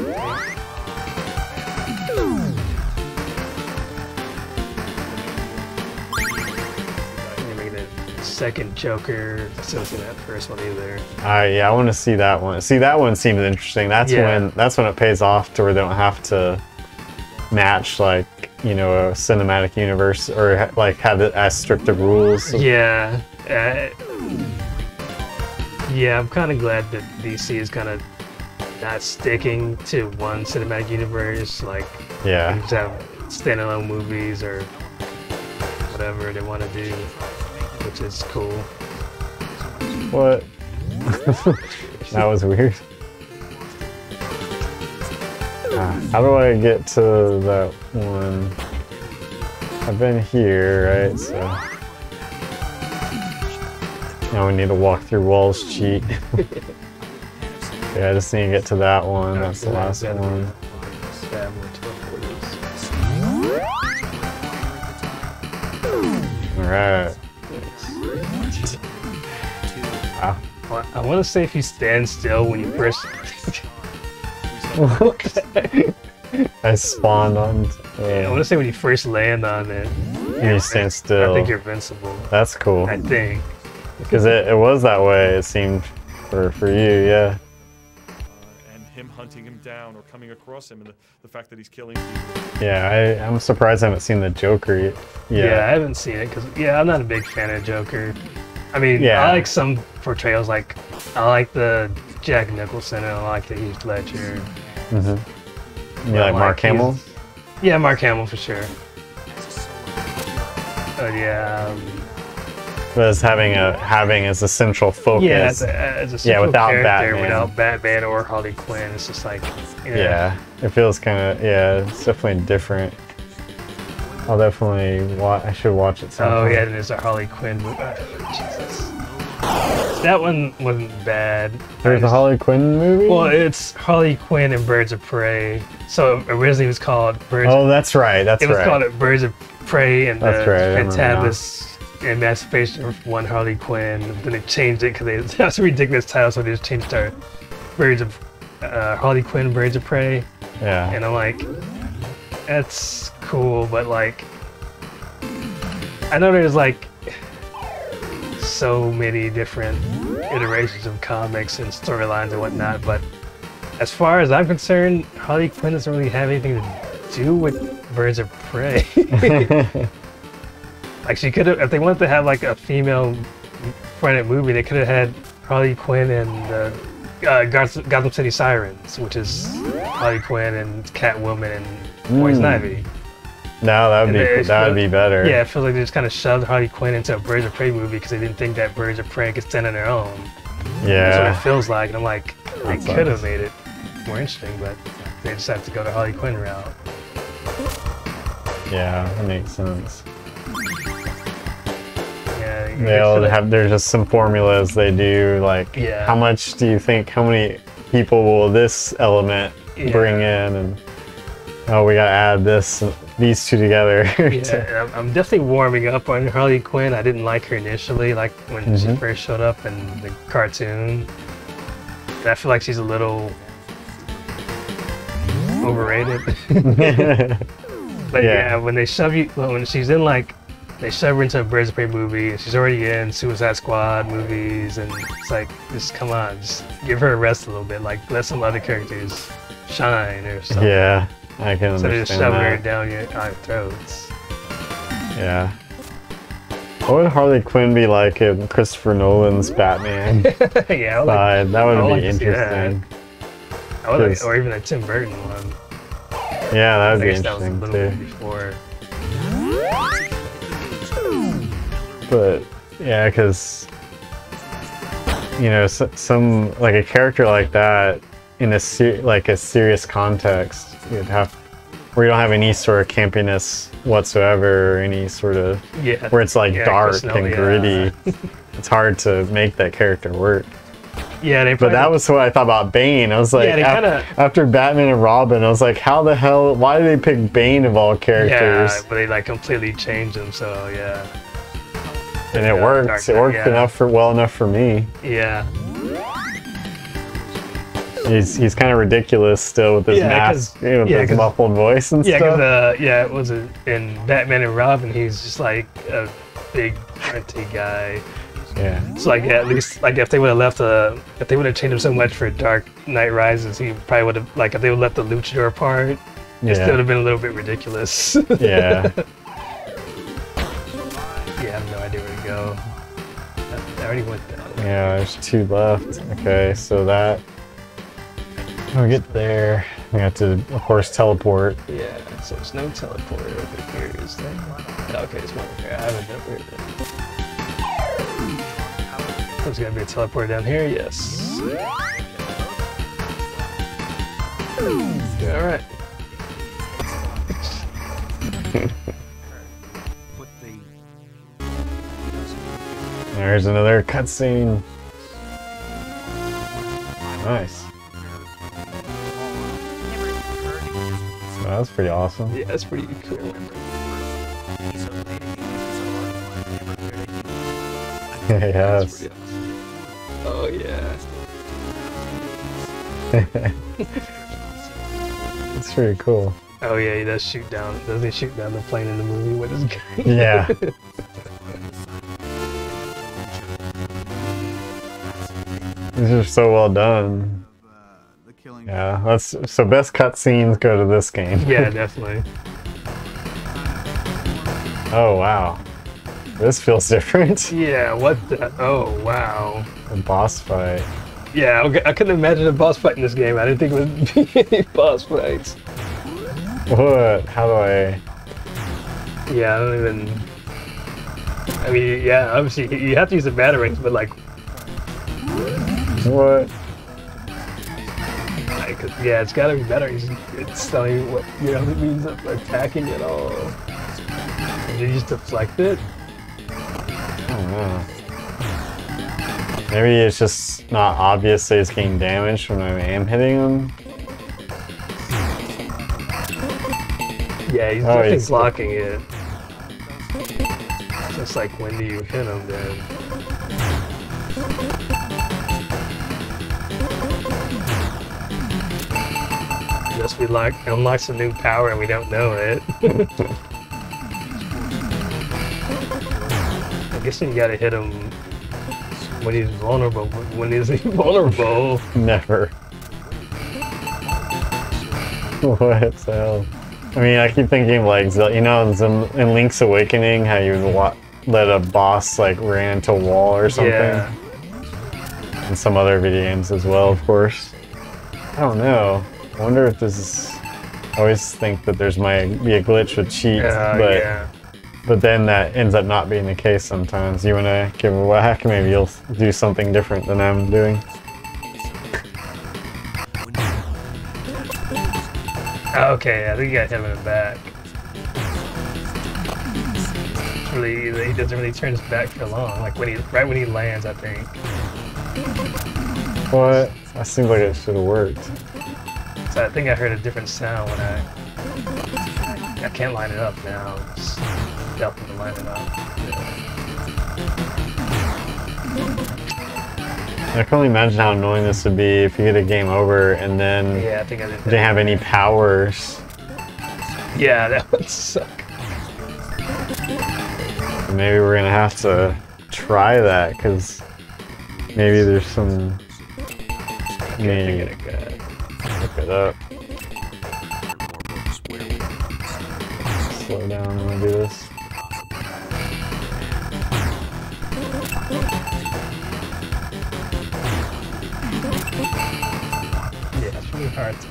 They made a second Joker. I still seen that first one either. Uh, yeah, I want to see that one. See, that one seems interesting. That's Yeah. when that's when it pays off to where they don't have to match like you know a cinematic universe or ha- like have it as strict of rules. Yeah. Uh, yeah, I'm kind of glad that DC is kind of not sticking to one cinematic universe. Like, Yeah. just have standalone movies or whatever they want to do, which is cool. What? that was weird. Ah, how do I get to that one? I've been here, right? So now we need to walk through walls cheat. yeah, I just need to get to that one. That's the last one. 12 All right. Well, I want to say if you stand still when you first. I spawned on. I Uh, want to say when you first land on it. you stand still. I think you're invincible. That's cool. I think. Because it, it was that way, it seemed, for, for you, yeah. And him hunting him down or coming across him, and the, the fact that he's killing people. Yeah, I, I'm surprised I haven't seen the Joker yet. Yeah, I haven't seen it because yeah, I'm not a big fan of Joker. I mean, Yeah. I like some portrayals. Like I like the Jack Nicholson and I like the Heath Ledger. Mm-hmm. You like Mark Hamill? Yeah, Mark Hamill for sure. But yeah, um, But as having a having as a central focus. yeah, as a, as a Yeah, without Batman. without Batman or Harley Quinn, it's just like yeah, yeah, it feels kind of yeah, it's definitely different. I'll definitely watch. I should watch it. Sometime. Oh yeah, there's a Harley Quinn movie. Oh, Jesus, that one wasn't bad. There's a Harley Quinn movie. Well, it's Harley Quinn and Birds of Prey. So originally it was called Birds. oh, that's right. That's right. it was right. called Birds of Prey and That's the right, I now. Fantabulous Emancipation of One Harley Quinn. Then they changed it because that's a ridiculous title, so they just changed our Birds of uh, Harley Quinn, Birds of Prey. yeah. And I'm like, that's cool, but like, I know there's like so many different iterations of comics and storylines and whatnot, but as far as I'm concerned, Harley Quinn doesn't really have anything to do with Birds of Prey. like she could have, if they wanted to have like a female fronted movie, they could have had Harley Quinn and uh, uh, Gotham City Sirens, which is Harley Quinn and Catwoman and Poison Mm. Ivy. no, that would And be that would be better. Yeah, it feels like they just kind of shoved Harley Quinn into a Birds of Prey movie because they didn't think that Birds of Prey could stand on their own. Yeah, that's what it feels like. And I'm like, they could have made it more interesting, but they decided to go the Harley Quinn route. Yeah, that makes sense. Yeah, you They all could've- There's just some formulas they do. Like, Yeah. how much do you think? How many people will this element Yeah. bring in? And oh, we gotta add this, these two together. Yeah, I'm- I'm definitely warming up on Harley Quinn. I didn't like her initially, like when she Mhm. first showed up in the cartoon. I feel like she's a little overrated. but Yeah. yeah. when they shove you, when she's in like they shove her into a Birds of Prey movie, and she's already in Suicide Squad movies, and it's like, just come on, just give her a rest a little bit. Like, let some other characters shine or something. Yeah, I can So they just understand shove her down your, your throats. Yeah. What would Harley Quinn be like in Christopher Nolan's Batman yeah, like? That would be like to see that. interesting. Like, or even a Tim Burton one. Yeah, that would be guess that was a interesting little too. before. But yeah, because you know, some like a character like that in a ser- like a serious context, you'd have where you don't have any sort of campiness whatsoever, or any sort of Yeah. where it's like Yeah, dark Christopher Nolan, yeah. gritty. it's hard to make that character work. Yeah, they But that was what I thought about Bane. I was like, Yeah, they af- kinda- after Batman and Robin, I was like, how the hell? Why did they pick Bane of all characters? Yeah, but they like completely changed him. So yeah, and it Yeah, worked. It worked yeah. enough for well enough for me. yeah, He's he's kind of ridiculous still with his Yeah, mask, you know, with yeah, his muffled voice and yeah. stuff. Uh, yeah, it was a, in Batman and Robin. He's just like a big grunty guy. yeah, So like yeah, at least like if they would have left uh if they would have changed him so much for Dark Knight Rises, he probably would have like if they would have left the luchador part, it still would have been a little bit ridiculous. yeah. already went there. Yeah, there's two left. Okay, so that when we get there, we have to, of course, teleport. Yeah, so there's no teleporter over here, is there? Okay, there's one over here. I haven't done where There's gotta be a teleporter down here, yes. Alright. There's another cutscene. Nice. So that was pretty awesome. Yeah, that's pretty cool. yes. Awesome. Oh yeah. It's pretty cool. Oh yeah, he does shoot down doesn't he shoot down the plane in the movie with his gun? Yeah. These are so well done. Yeah, that's so best cutscenes go to this game. yeah, definitely. Oh wow. This feels different. Yeah, what the oh wow. The boss fight. Yeah, okay, I couldn't imagine a boss fight in this game. I didn't think it would be any boss fights. What? How do I Yeah, I don't even. I mean, yeah, obviously you have to use the batarangs, but like, what? like, yeah, it's gotta be batarangs. It's telling you what you know it means of attacking at all. Did you just deflect it? I don't know. Maybe it's just not obvious that he's getting damaged when I am hitting him. Yeah, he's Oh, definitely he's- blocking it. Just like when do you hit him then? Unless we like unlock some new power and we don't know it. I guess you gotta hit him when he's vulnerable. When is he vulnerable? Never. What the hell? I mean, I keep thinking of like, you know, in Link's Awakening, how you let a boss like ran into a wall or something. Yeah. And some other video games as well, of course. I don't know. I wonder if this is. I always think that there's might be a glitch with cheats, Uh, but yeah. but then that ends up not being the case sometimes. You wanna give a whack, maybe you'll do something different than I'm doing. Okay, I think you got him in the back. Really, he doesn't really turn his back for long. Like when he, right when he lands, I think. What? That seems like it should have worked. So I think I heard a different sound when I. I can't line it up now. Just helping to line it up. I can only imagine how annoying this would be if you get a game over and then Yeah, I think I did. didn't have any powers. Yeah, that would suck. Maybe we're gonna have to try that because maybe there's some. Maybe it up. More books where we Slow down when we do this. Yeah, it's really hard to.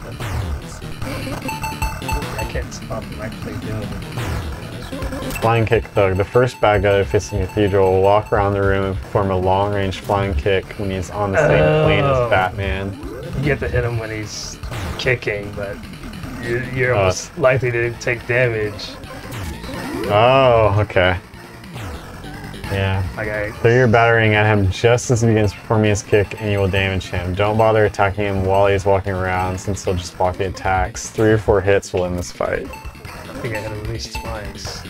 I can't stop him actually doing it. Flying kick thug. The first bad guy that fits in the cathedral will walk around the room and perform a long-range flying kick when he's on the same plane Oh. as Batman. You get to hit him when he's kicking, but you're, you're Uh, almost likely to take damage. Oh, okay. Yeah. Okay. So you're batarang at him just as he begins performing his kick and you will damage him. Don't bother attacking him while he's walking around since he'll just block the attacks. Three or four hits will end this fight. I think I hit him at least twice.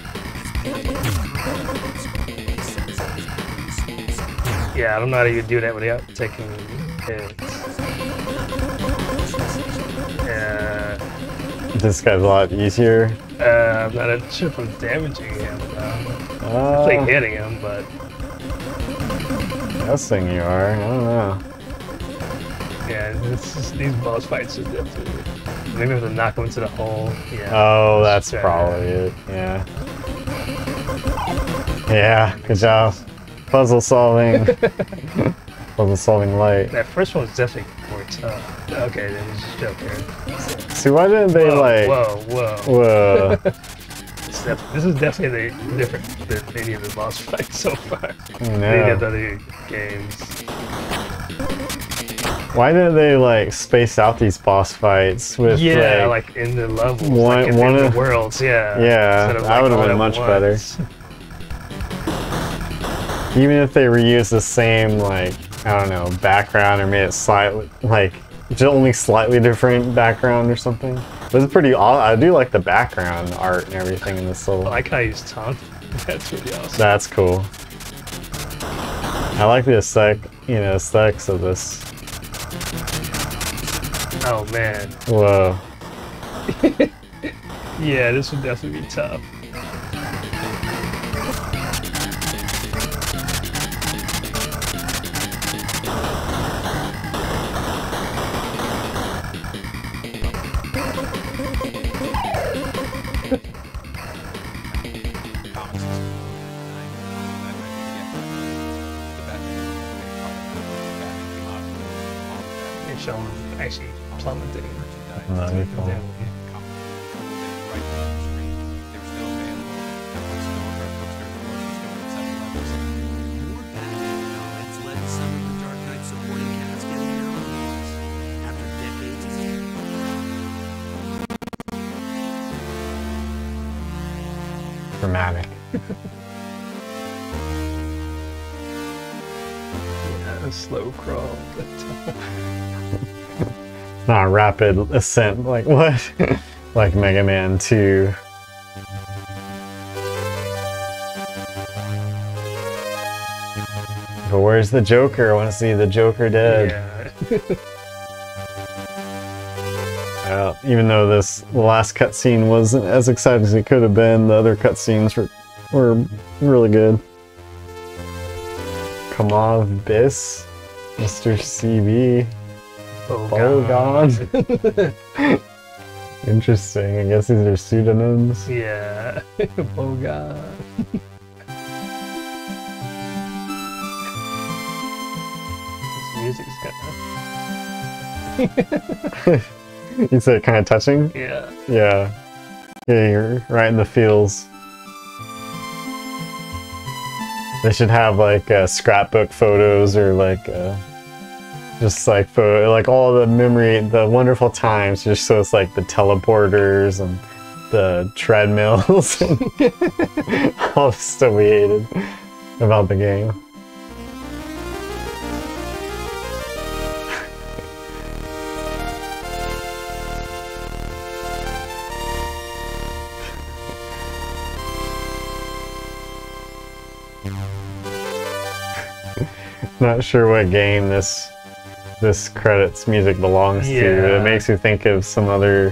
Yeah, I don't know how you do that without taking hits. Yeah, This guy's a lot easier. uh, I'm not sure if I'm damaging him. though. Uh, It's like hitting him, but guessing you are. I don't know. yeah, this is, these boss fights are definitely. Maybe I have to knock him into the hole. Yeah. Oh, that's Sure. probably it. Yeah. Yeah, good job. Puzzle solving. Puzzle solving light. That first one was definitely more tough. Okay, then he's just joking. See, why didn't they Whoa, like. whoa, whoa. Whoa. It's def- this is definitely the different than any of the boss fights so far. I Any of the other games. Why didn't they like space out these boss fights with Yeah, like, like, in the levels, one- like in, one in of- the worls, yeah. Yeah, Instead of, that like, would've been at much better. even if they reused the same like I don't know background or made it slightly like just only slightly different background or something. But it's pretty. I do like the background art and everything in this I level. like how he's. That's really awesome. That's cool. I like the aesthetic, you know, aesthetics of this. Oh man. Whoa. Yeah, this would definitely be tough. A slow crawl. But, Not a rapid ascent like what? like Mega Man 2. But where's the Joker? I want to see the Joker dead. yeah. Uh, even though this last cutscene wasn't as exciting as it could have been, the other cutscenes were were really good. Kamav Biss, Mr. CB, Oh, Bogon. Interesting. I guess these are pseudonyms. Yeah. Bogon. this music's kind of... You said kind of touching. Yeah. Yeah. Yeah, you're right in the feels. They should have like uh, scrapbook photos or like uh, just like photo, like all the memory, the wonderful times. Just so it's like the teleporters and the treadmills and all the stuff we hated about the game. Not sure what game this this credits music belongs to. It makes you think of some other.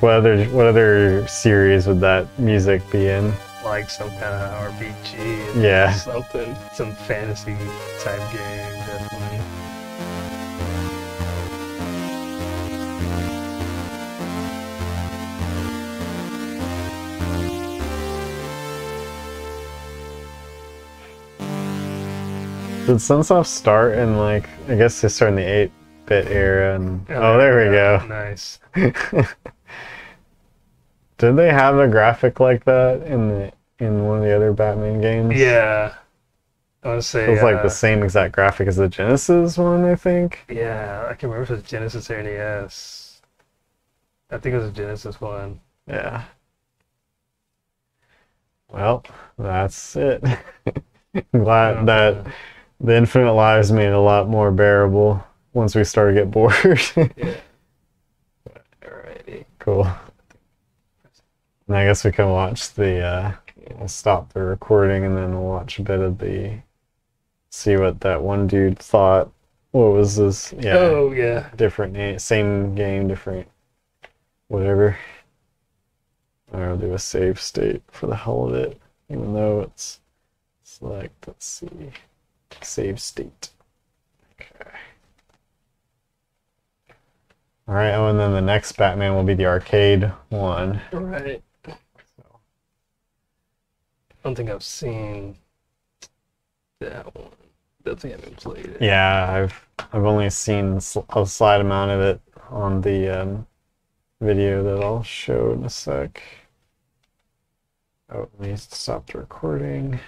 What other what other series would that music be in? like some kind of RPG. Yeah. Something, some fantasy type game, Did Sunsoft start in like I guess they start in the eight bit era and Oh, oh there we go. Nice. Did they have a graphic like that in the in one of the other Batman games? Yeah. I want to say. It was like uh, the same exact graphic as the Genesis one, I think. Yeah, I can remember if it was Genesis or NES. I think it was a Genesis one. Yeah. Well, that's it. Glad that the Infinite Lives made it a lot more bearable once we started to get bored. Yeah. Alrighty. cool. And I guess we can watch the uh we'll stop the recording and then we'll watch a bit of the see what that one dude thought. What was this? Yeah. Oh yeah. different name, same game, different whatever. I'll do a save state for the hell of it, even though it's select. Let's see, save state. Okay. All right. Oh, and then the next Batman will be the arcade one. Right. I don't think I've seen that one. Definitely haven't played it. Yeah, I've I've only seen a slight amount of it on the um, video that I'll show in a sec. Oh, let me stop the recording.